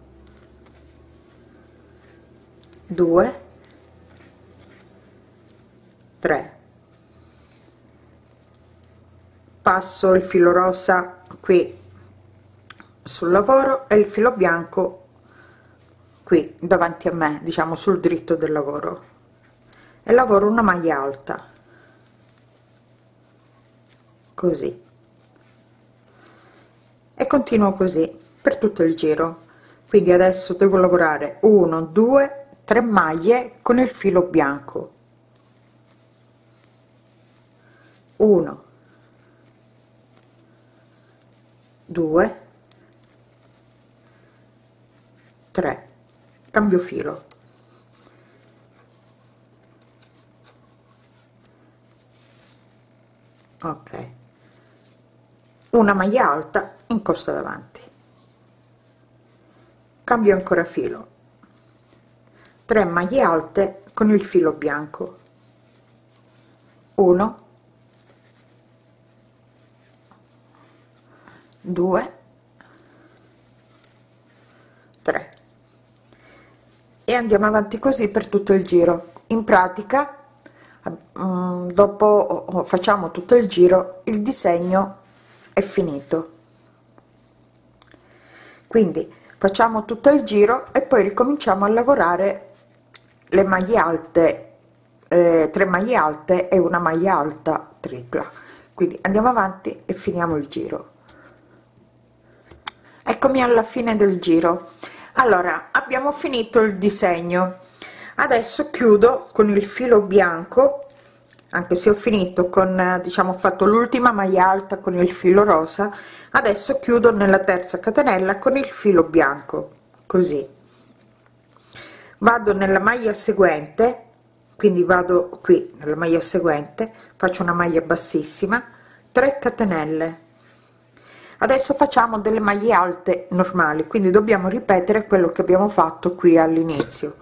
2 3 passo il filo rosa qui sul lavoro e il filo bianco qui davanti a me diciamo sul dritto del lavoro. E lavoro una maglia alta. Così. E continuo così per tutto il giro. Quindi adesso devo lavorare 1 2 3 maglie con il filo bianco. 1 2 3 cambio filo. Ok. Una maglia alta in costa davanti cambio ancora filo. 3 maglie alte con il filo bianco. 1 2 3 e andiamo avanti così per tutto il giro. In pratica mm, dopo facciamo tutto il giro il disegno è finito. Quindi facciamo tutto il giro e poi ricominciamo a lavorare le maglie alte eh, 3 maglie alte e una maglia alta tripla. Quindi andiamo avanti e finiamo il giro. Eccomi alla fine del giro. Allora abbiamo finito il disegno. Adesso chiudo con il filo bianco anche se ho finito con diciamo ho fatto l'ultima maglia alta con il filo rosa adesso chiudo nella terza catenella con il filo bianco così. Vado nella maglia seguente quindi vado qui nella maglia seguente faccio una maglia bassissima 3 catenelle. Adesso facciamo delle maglie alte normali quindi dobbiamo ripetere quello che abbiamo fatto qui all'inizio.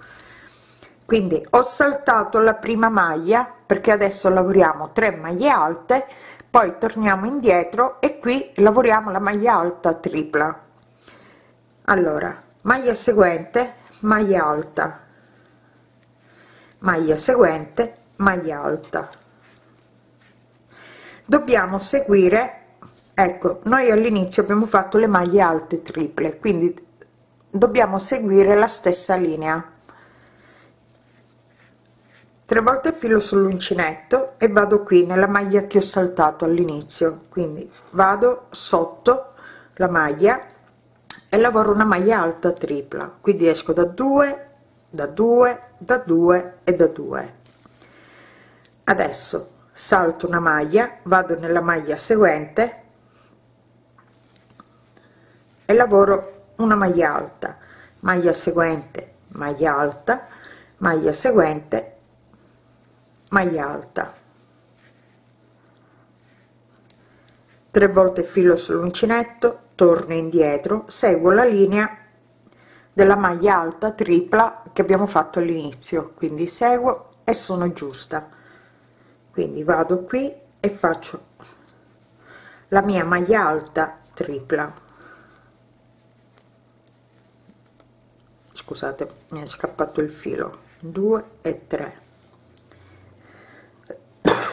Quindi ho saltato la prima maglia perché adesso lavoriamo 3 maglie alte poi torniamo indietro e qui lavoriamo la maglia alta tripla. Allora maglia seguente maglia alta. Maglia seguente maglia alta. Dobbiamo seguire ecco noi all'inizio abbiamo fatto le maglie alte triple quindi dobbiamo seguire la stessa linea tre volte filo sull'uncinetto e vado qui nella maglia che ho saltato all'inizio. Quindi vado sotto la maglia e lavoro una maglia alta tripla. Quindi esco da 2 da 2 da 2 e da 2 adesso salto una maglia vado nella maglia seguente e lavoro una maglia alta. Maglia seguente maglia alta maglia seguente maglia alta. 3 volte filo sull'uncinetto torno indietro seguo la linea della maglia alta tripla che abbiamo fatto all'inizio. Quindi seguo e sono giusta. Quindi vado qui e faccio la mia maglia alta tripla. Scusate mi è scappato il filo. 2 e 3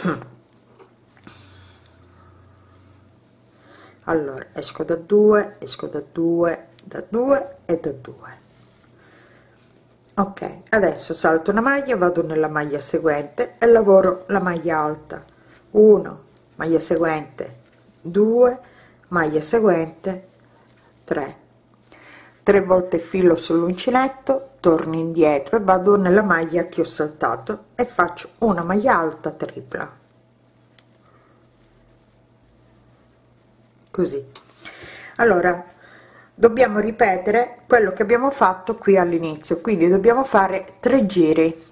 allora esco da 2 esco da 2 da 2 e da 2 ok adesso salto una maglia vado nella maglia seguente e lavoro la maglia alta. 1 maglia seguente. 2 maglia seguente. 3 3 volte filo sull'uncinetto torno indietro e vado nella maglia che ho saltato e faccio una maglia alta tripla. Così. Allora dobbiamo ripetere quello che abbiamo fatto qui all'inizio quindi dobbiamo fare tre giri.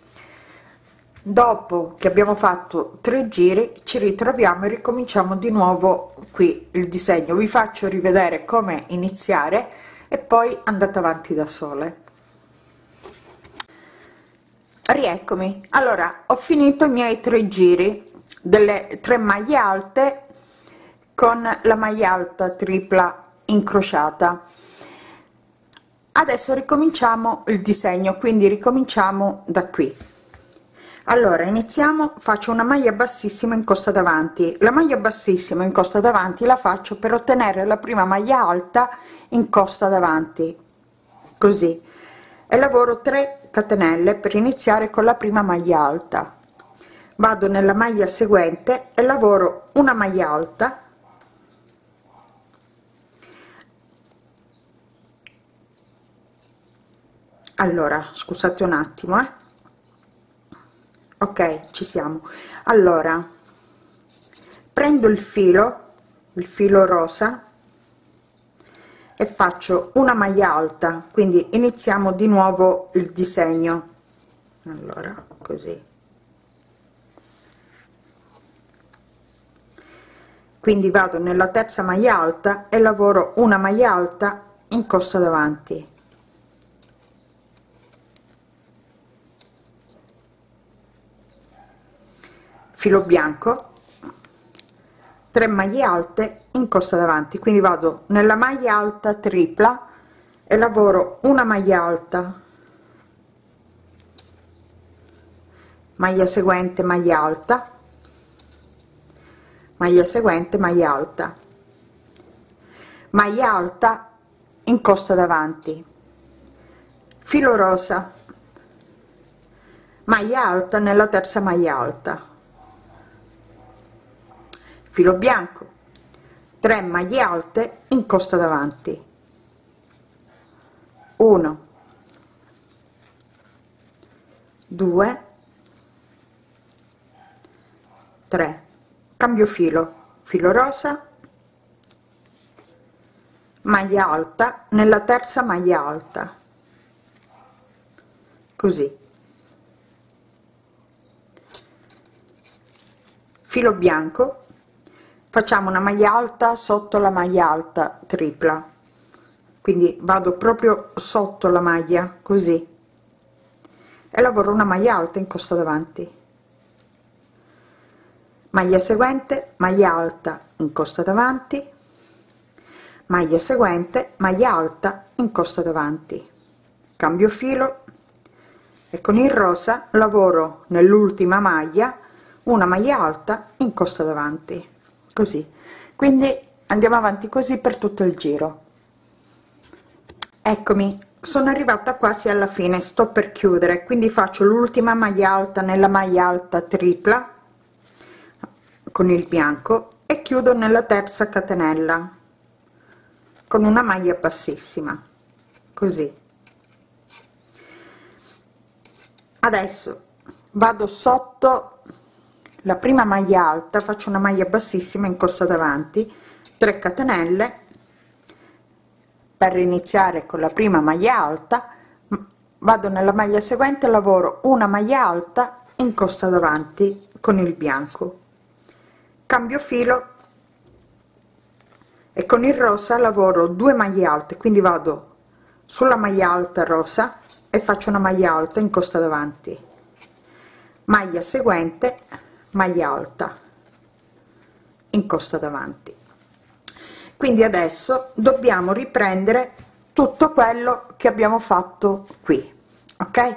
Dopo che abbiamo fatto tre giri ci ritroviamo e ricominciamo di nuovo qui il disegno. Vi faccio rivedere come iniziare e poi andate avanti da sole rieccomi. Allora ho finito i miei tre giri delle tre maglie alte con la maglia alta tripla incrociata. Adesso ricominciamo il disegno quindi ricominciamo da qui. Allora iniziamo faccio una maglia bassissima in costa davanti. La maglia bassissima in costa davanti la faccio per ottenere la prima maglia alta in costa davanti. Così. E lavoro 3 catenelle per iniziare con la prima maglia alta. Vado nella maglia seguente e lavoro una maglia alta. Allora scusate un attimo eh. ok ci siamo. Allora prendo il filo il filo rosa e faccio una maglia alta quindi iniziamo di nuovo il disegno. Allora così. Quindi vado nella terza maglia alta e lavoro una maglia alta in costa davanti. Filo bianco 3 maglie alte in costa davanti. Quindi vado nella maglia alta tripla e lavoro una maglia alta. Maglia seguente maglia alta. Maglia seguente maglia alta. Maglia alta in costa davanti. Filo rosa. Maglia alta nella terza maglia alta filo bianco 3 maglie alte in costa davanti. 1 2 3 cambio filo filo rosa. Maglia alta nella terza maglia alta. Così. Filo bianco facciamo una maglia alta sotto la maglia alta tripla. Quindi vado proprio sotto la maglia così. E lavoro una maglia alta in costa davanti. Maglia seguente maglia alta in costa davanti. Maglia seguente maglia alta in costa davanti. Cambio filo e con il rosa lavoro nell'ultima maglia una maglia alta in costa davanti così. Quindi andiamo avanti così per tutto il giro. Eccomi. Sono arrivata quasi alla fine. Sto per chiudere. Quindi faccio l'ultima maglia alta nella maglia alta tripla con il bianco e chiudo nella terza catenella con una maglia bassissima. Così. Adesso vado sotto la prima maglia alta faccio una maglia bassissima in costa davanti 3 catenelle. Per iniziare con la prima maglia alta vado nella maglia seguente lavoro una maglia alta in costa davanti con il bianco. Cambio filo e con il rosa lavoro 2 maglie alte quindi vado sulla maglia alta rosa e faccio una maglia alta in costa davanti. Maglia seguente maglia alta in costa davanti. Quindi adesso dobbiamo riprendere tutto quello che abbiamo fatto qui ok?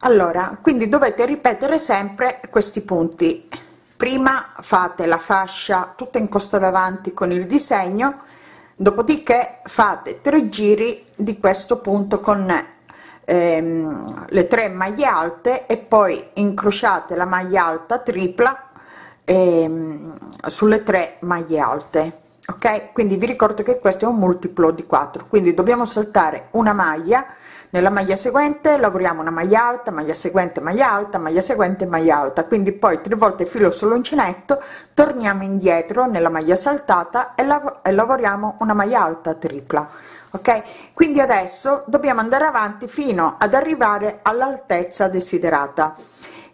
Allora quindi dovete ripetere sempre questi punti. Prima fate la fascia tutta in costa davanti con il disegno dopodiché fate tre giri di questo punto con ehm, le tre maglie alte e poi incrociate la maglia alta tripla ehm, sulle tre maglie alte ok? Quindi vi ricordo che questo è un multiplo di 4 quindi dobbiamo saltare una maglia nella maglia seguente lavoriamo una maglia alta maglia seguente maglia alta maglia seguente maglia alta. Quindi poi tre volte filo sull'uncinetto torniamo indietro nella maglia saltata e, lav e lavoriamo una maglia alta tripla ok? Quindi adesso dobbiamo andare avanti fino ad arrivare all'altezza desiderata.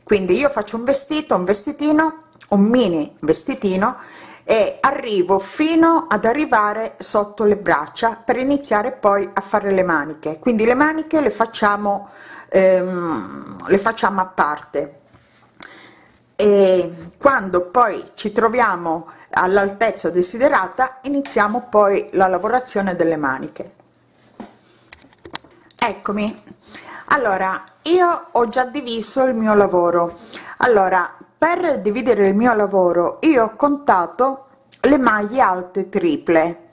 Quindi io faccio un vestito un vestitino un mini vestitino e arrivo fino ad arrivare sotto le braccia per iniziare poi a fare le maniche. Quindi le maniche le facciamo ehm, le facciamo a parte. E quando poi ci troviamo all'altezza desiderata iniziamo poi la lavorazione delle maniche. Eccomi. Allora io ho già diviso il mio lavoro. Allora per dividere il mio lavoro io ho contato le maglie alte triple.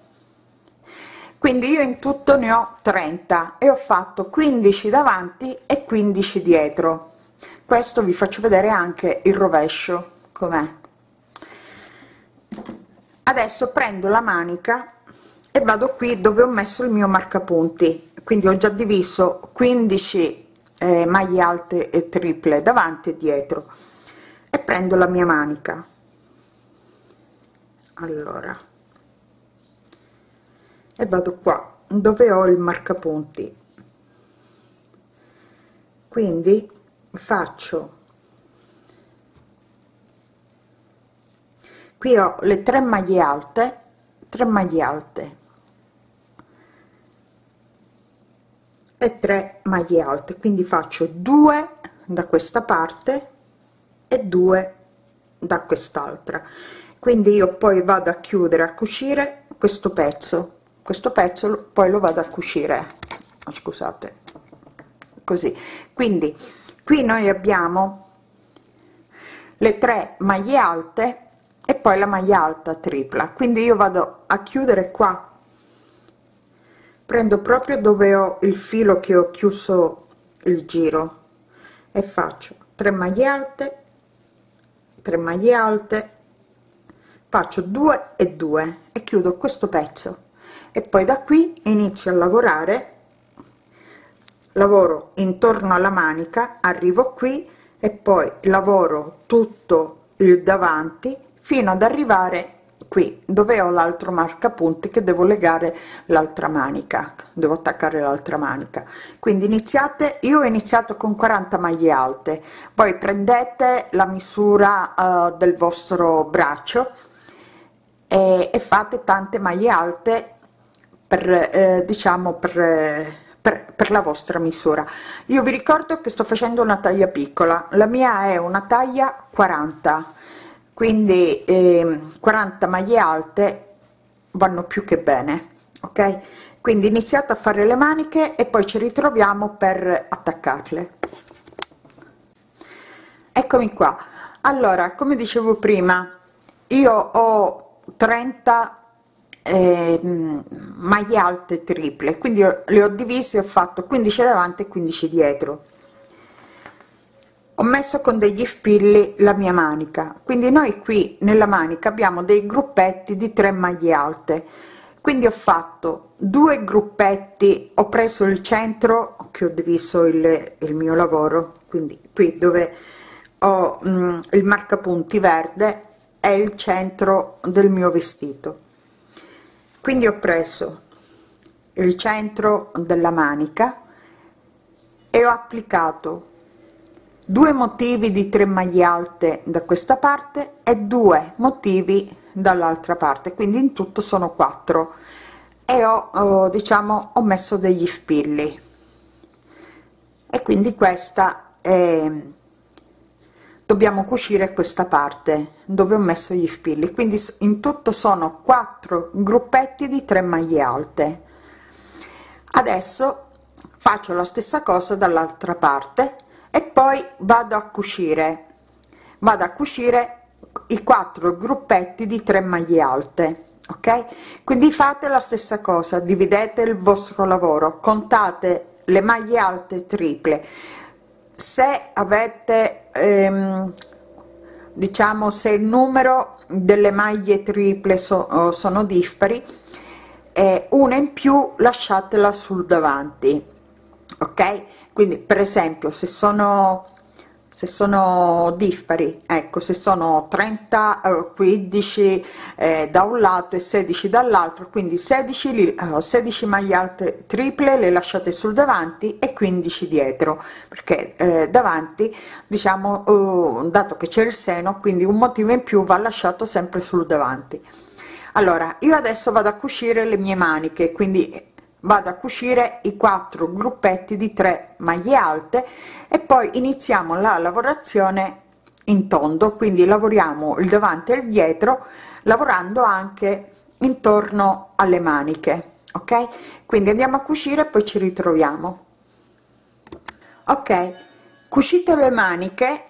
Quindi io in tutto ne ho 30 e ho fatto 15 davanti e 15 dietro. Questo vi faccio vedere anche il rovescio com'è adesso prendo la manica e vado qui dove ho messo il mio marcapunti. Quindi ho già diviso 15 eh, maglie alte e triple davanti e dietro. E prendo la mia manica. Allora. E vado qua dove ho il marcapunti. Quindi faccio qui ho le tre maglie alte 3 maglie alte. E 3 maglie alte. Quindi faccio 2 da questa parte e 2 da quest'altra. Quindi io poi vado a chiudere a cucire questo pezzo. Questo pezzo poi lo vado a cucire. Oh, scusate. Così. Quindi qui noi abbiamo le tre maglie alte e poi la maglia alta tripla. Quindi io vado a chiudere qua. Prendo proprio dove ho il filo che ho chiuso il giro. E faccio 3 maglie alte 3 maglie alte faccio 2 e 2 e chiudo questo pezzo. E poi da qui inizio a lavorare. Lavoro intorno alla manica arrivo qui e poi lavoro tutto il davanti fino ad arrivare qui dove ho l'altro marcapunti che devo legare l'altra manica devo attaccare l'altra manica. Quindi iniziate io ho iniziato con 40 maglie alte poi prendete la misura uh, del vostro braccio e, e, fate tante maglie alte per eh, diciamo per per, per, la vostra misura. Io vi ricordo che sto facendo una taglia piccola la mia è una taglia 40 quindi eh, 40 maglie alte vanno più che bene ok? Quindi iniziate a fare le maniche e poi ci ritroviamo per attaccarle. Eccomi qua. Allora come dicevo prima io ho 30 eh, maglie alte triple quindi le ho divise ho fatto 15 davanti e 15 dietro ho messo con degli spilli la mia manica. Quindi noi qui nella manica abbiamo dei gruppetti di 3 maglie alte. Quindi ho fatto due gruppetti ho preso il centro che ho diviso il, il mio lavoro quindi qui dove ho mm, il marcapunti verde è il centro del mio vestito. Quindi ho preso il centro della manica e ho applicato due motivi di 3 maglie alte da questa parte e due motivi dall'altra parte quindi in tutto sono quattro. E ho, diciamo ho messo degli spilli. E quindi questa è dobbiamo cucire questa parte dove ho messo gli spilli. Quindi in tutto sono quattro gruppetti di 3 maglie alte. Adesso faccio la stessa cosa dall'altra parte e poi vado a cucire. Vado a cucire i quattro gruppetti di 3 maglie alte ok? Quindi fate la stessa cosa dividete il vostro lavoro contate le maglie alte triple. Se avete ehm, diciamo se il numero delle maglie triple so, sono dispari eh, una in più lasciatela sul davanti ok? Quindi per esempio se sono se sono dispari ecco se sono 30 eh, 15 eh, da un lato e 16 dall'altro quindi 16 eh, 16 maglie alte triple le lasciate sul davanti e 15 dietro perché eh, davanti diciamo dato che c'è il seno quindi un motivo in più va lasciato sempre sul davanti. Allora io adesso vado a cucire le mie maniche quindi vado a cucire i quattro gruppetti di 3 maglie alte e poi iniziamo la lavorazione in tondo. Quindi lavoriamo il davanti e il dietro lavorando anche intorno alle maniche ok? Quindi andiamo a cucire poi ci ritroviamo. Ok cucite le maniche.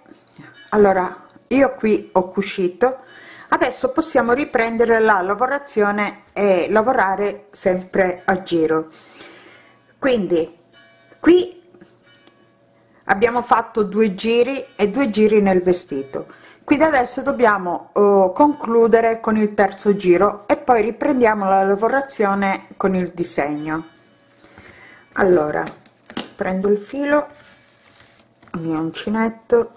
Allora io qui ho cucito adesso possiamo riprendere la lavorazione e lavorare sempre a giro. Quindi qui abbiamo fatto due giri e due giri nel vestito. Quindi adesso dobbiamo uh, concludere con il terzo giro e poi riprendiamo la lavorazione con il disegno. Allora prendo il filo il mio uncinetto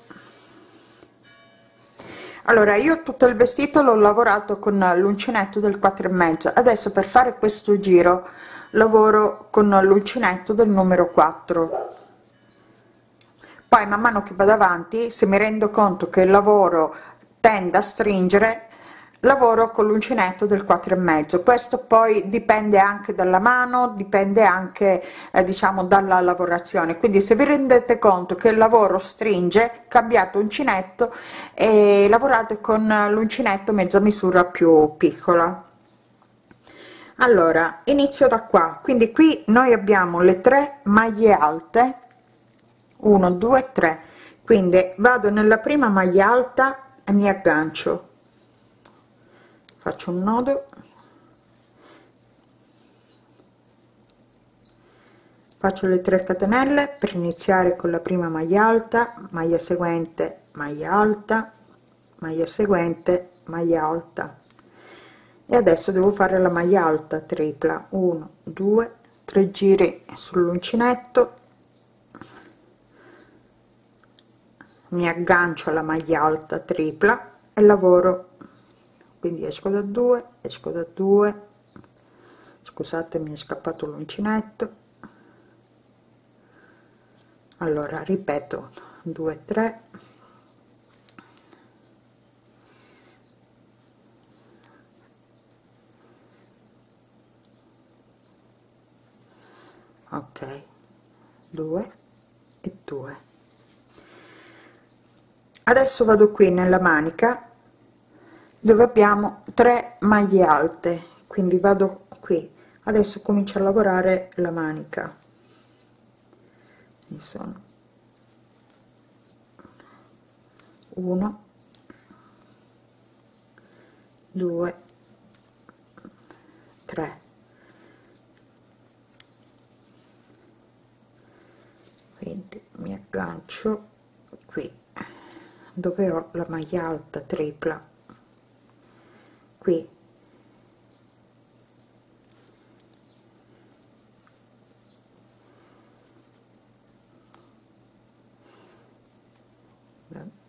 allora io tutto il vestito l'ho lavorato con l'uncinetto del 4 e mezzo. Adesso per fare questo giro lavoro con l'uncinetto del numero 4 poi man mano che vado avanti se mi rendo conto che il lavoro tende a stringere lavoro con l'uncinetto del 4 e mezzo. Questo poi dipende anche dalla mano dipende anche eh, diciamo dalla lavorazione. Quindi se vi rendete conto che il lavoro stringe cambiate uncinetto e lavorate con l'uncinetto mezza misura più piccola. Allora inizio da qua. Quindi qui noi abbiamo le tre maglie alte. 1 2 3 quindi vado nella prima maglia alta e mi aggancio faccio un nodo. Faccio le 3 catenelle per iniziare con la prima maglia alta maglia seguente maglia alta maglia seguente maglia alta. E adesso devo fare la maglia alta tripla. 1 2 3 giri sull'uncinetto. Mi aggancio alla maglia alta tripla e lavoro quindi esco da 2 esco da 2 scusate mi è scappato l'uncinetto. Allora ripeto 2 3 ok 2 e 2 adesso vado qui nella manica dove abbiamo 3 maglie alte. Quindi vado qui. Adesso comincio a lavorare la manica. Mi sono 1 2 3 quindi mi aggancio qui dove ho la maglia alta tripla qui.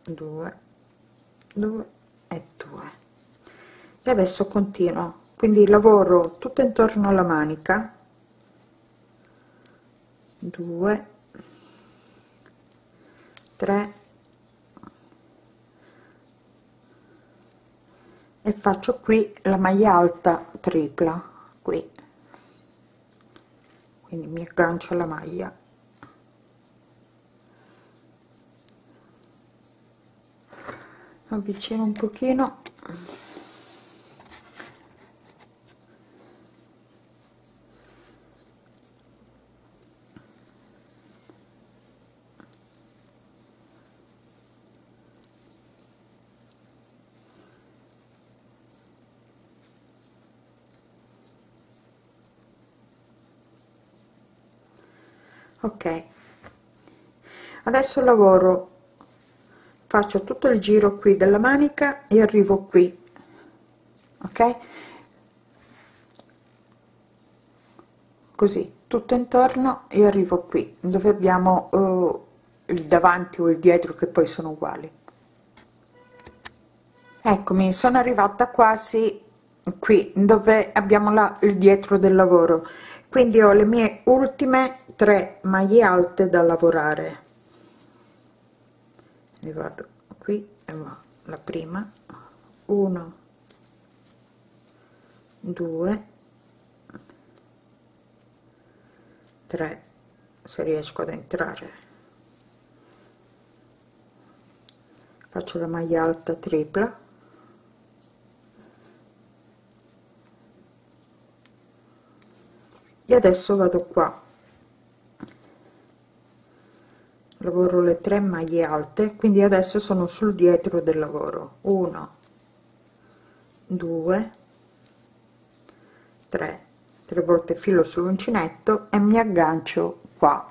Due, due e due. E adesso continuo. Quindi lavoro tutto intorno alla manica. 2 3 e faccio qui la maglia alta tripla qui. Quindi mi aggancio alla maglia. Avvicino un pochino ok. Adesso lavoro. Faccio tutto il giro qui della manica e arrivo qui. Ok? Così tutto intorno e arrivo qui dove abbiamo uh, il davanti o il dietro che poi sono uguali. Eccomi sono arrivata quasi qui dove abbiamo la, il dietro del lavoro quindi ho le mie ultime 3 maglie alte da lavorare. E vado qui e va la prima. 1 2 3 se riesco ad entrare. Faccio la maglia alta tripla e adesso vado qua. Lavoro le tre maglie alte quindi adesso sono sul dietro del lavoro. 1 2 3 tre volte filo sull'uncinetto e mi aggancio qua.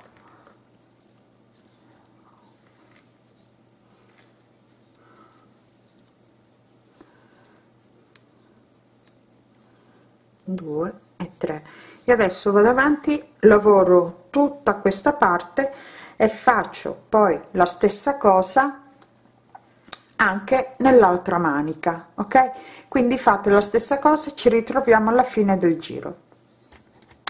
Due e tre e adesso vado avanti lavoro tutta questa parte e faccio poi la stessa cosa anche nell'altra manica ok? Quindi fate la stessa cosa ci ritroviamo alla fine del giro.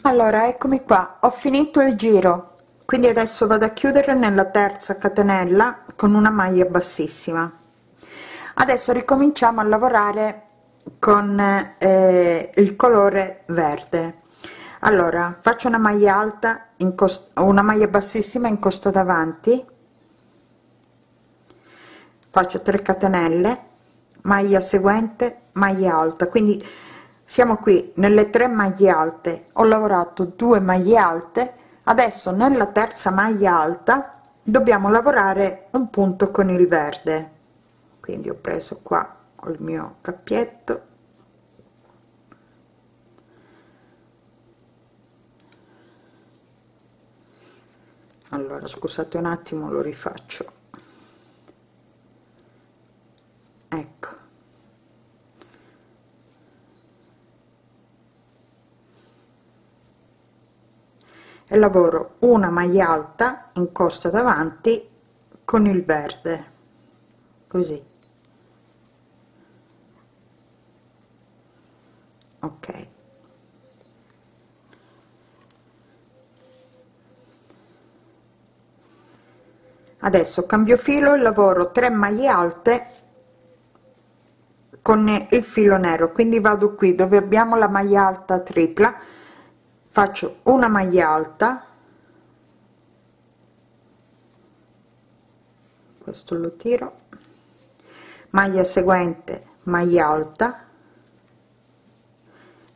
Allora eccomi qua. Ho finito il giro. Quindi adesso vado a chiudere nella terza catenella con una maglia bassissima. Adesso ricominciamo a lavorare con eh, il colore verde allora faccio una maglia alta in una maglia bassissima in costa davanti. Faccio 3 catenelle maglia seguente maglia alta. Quindi siamo qui nelle tre maglie alte. Ho lavorato due maglie alte. Adesso nella terza maglia alta dobbiamo lavorare un punto con il verde. Quindi ho preso qua il mio cappietto allora scusate un attimo lo rifaccio. Ecco. E lavoro una maglia alta in costa davanti con il verde. Così. Ok adesso cambio filo e lavoro 3 maglie alte con il filo nero. Quindi vado qui dove abbiamo la maglia alta tripla. Faccio una maglia alta. Questo lo tiro. Maglia seguente maglia alta.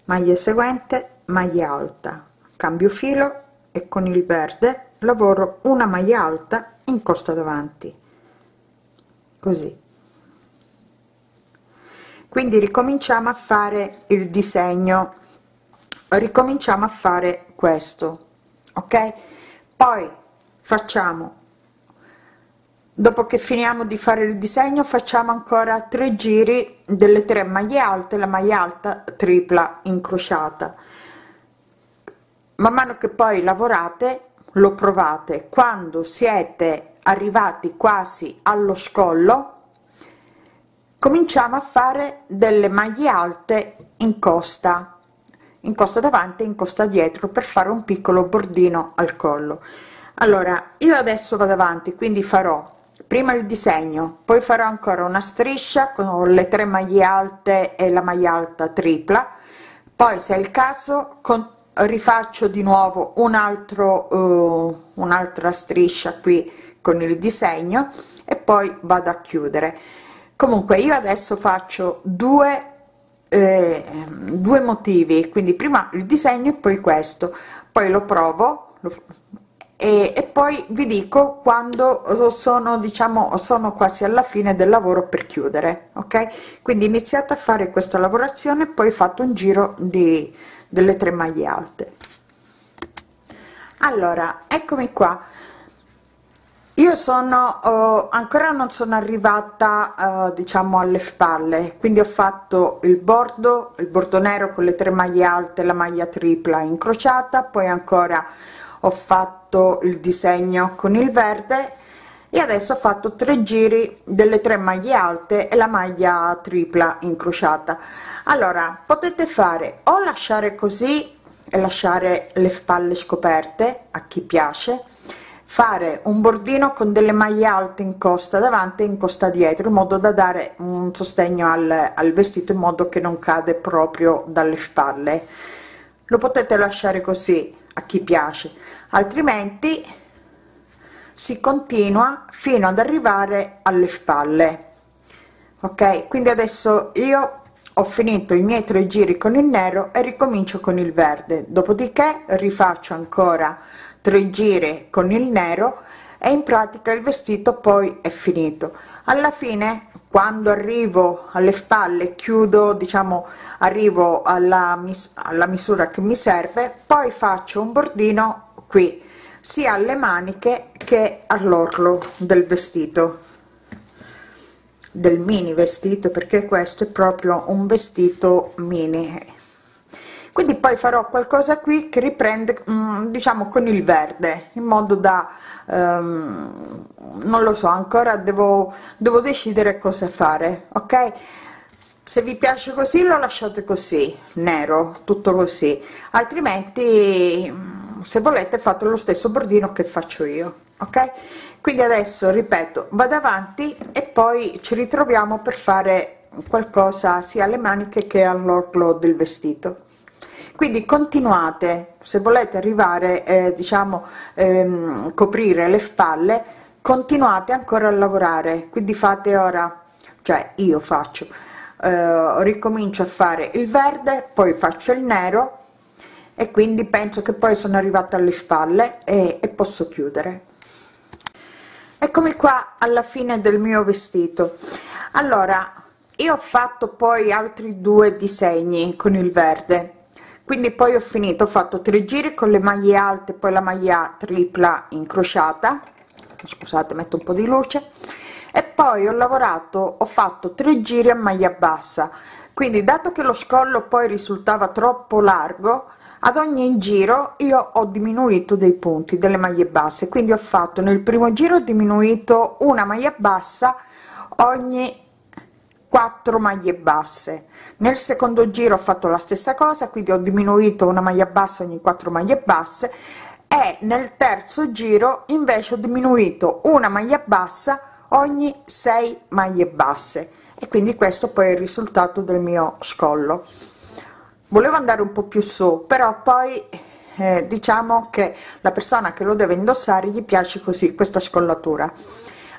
Maglia seguente maglia alta. Cambio filo e con il verde lavoro una maglia alta in costa davanti. Così. Quindi ricominciamo a fare il disegno. Ricominciamo a fare questo ok? Poi facciamo dopo che finiamo di fare il disegno facciamo ancora tre giri delle tre maglie alte la maglia alta tripla incrociata. Man mano che poi lavorate lo provate. Quando siete arrivati quasi allo scollo cominciamo a fare delle maglie alte in costa in costa davanti in costa dietro per fare un piccolo bordino al collo. Allora io adesso vado avanti quindi farò prima il disegno poi farò ancora una striscia con le tre maglie alte e la maglia alta tripla. Poi se è il caso con, rifaccio di nuovo un altro uh, un'altra striscia qui con il disegno e poi vado a chiudere. Comunque io adesso faccio due eh, due motivi quindi prima il disegno e poi questo. Poi lo provo lo, e, e, poi vi dico quando sono diciamo sono quasi alla fine del lavoro per chiudere ok? Quindi iniziate a fare questa lavorazione poi fatto un giro di delle tre maglie alte. Allora eccomi qua. Io sono uh, ancora non sono arrivata uh, diciamo alle spalle quindi ho fatto il bordo il bordo nero con le tre maglie alte la maglia tripla incrociata poi ancora ho fatto il disegno con il verde e adesso ho fatto tre giri delle tre maglie alte e la maglia tripla incrociata allora potete fare o lasciare così e lasciare le spalle scoperte a chi piace fare un bordino con delle maglie alte in costa davanti e in costa dietro in modo da dare un sostegno al, al vestito in modo che non cade proprio dalle spalle. Lo potete lasciare così a chi piace altrimenti si continua fino ad arrivare alle spalle. Ok? Quindi adesso io ho finito i miei tre giri con il nero e ricomincio con il verde. Dopodiché rifaccio ancora tre giri con il nero e in pratica il vestito poi è finito. Alla fine quando arrivo alle spalle chiudo diciamo arrivo alla, mis alla misura che mi serve poi faccio un bordino qui sia alle maniche che all'orlo del vestito del mini vestito perché questo è proprio un vestito mini. Quindi poi farò qualcosa qui che riprende mm, diciamo con il verde in modo da um, non lo so ancora devo devo decidere cosa fare ok? Se vi piace così lo lasciate così nero tutto così. Altrimenti mm, se volete fate lo stesso bordino che faccio io ok quindi adesso ripeto vado avanti e poi ci ritroviamo per fare qualcosa sia alle maniche che all'orlo del vestito. Quindi continuate se volete arrivare eh, diciamo ehm, coprire le spalle continuate ancora a lavorare. Quindi fate ora cioè io faccio eh, ricomincio a fare il verde poi faccio il nero e quindi penso che poi sono arrivata alle spalle e, e posso chiudere eccomi qua alla fine del mio vestito. Allora io ho fatto poi altri due disegni con il verde. Quindi poi ho finito ho fatto tre giri con le maglie alte poi la maglia tripla incrociata. Scusate metto un po di luce. E poi ho lavorato ho fatto tre giri a maglia bassa. Quindi dato che lo scollo poi risultava troppo largo ad ogni giro io ho diminuito dei punti delle maglie basse quindi ho fatto nel primo giro ho diminuito una maglia bassa ogni 4 maglie basse. Nel secondo giro ho fatto la stessa cosa quindi ho diminuito una maglia bassa ogni 4 maglie basse. E nel terzo giro invece ho diminuito una maglia bassa ogni 6 maglie basse. E quindi questo poi è il risultato del mio scollo volevo andare un po più su però poi eh, diciamo che la persona che lo deve indossare gli piace così questa scollatura.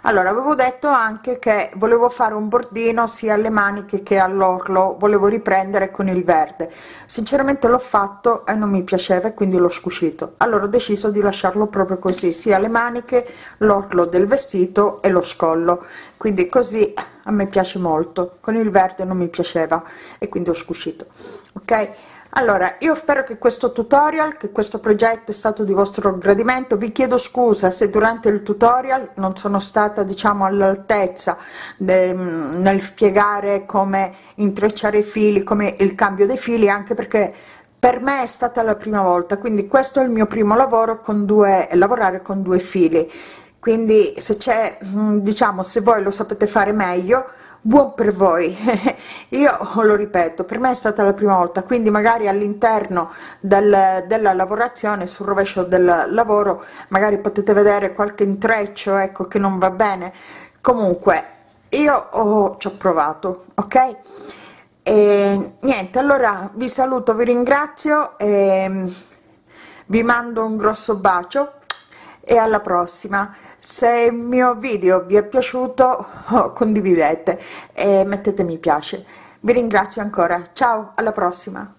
Allora avevo detto anche che volevo fare un bordino sia alle maniche che all'orlo volevo riprendere con il verde. Sinceramente l'ho fatto e non mi piaceva e quindi l'ho scuscito allora ho deciso di lasciarlo proprio così sia le maniche l'orlo del vestito e lo scollo. Quindi così a me piace molto. Con il verde non mi piaceva e quindi ho scuscito ok? Allora io spero che questo tutorial che questo progetto è stato di vostro gradimento. Vi chiedo scusa se durante il tutorial non sono stata diciamo all'altezza nel spiegare come intrecciare i fili come il cambio dei fili anche perché per me è stata la prima volta. Quindi questo è il mio primo lavoro con due lavorare con due fili. Quindi se c'è mm, diciamo se voi lo sapete fare meglio buon per voi. Io lo ripeto per me è stata la prima volta quindi magari all'interno del, della lavorazione sul rovescio del lavoro magari potete vedere qualche intreccio ecco che non va bene. Comunque io ho, ci ho provato ok? E niente allora vi saluto vi ringrazio e vi mando un grosso bacio e alla prossima se il mio video vi è piaciuto oh, condividete e mettete mi piace. Vi ringrazio ancora. Ciao alla prossima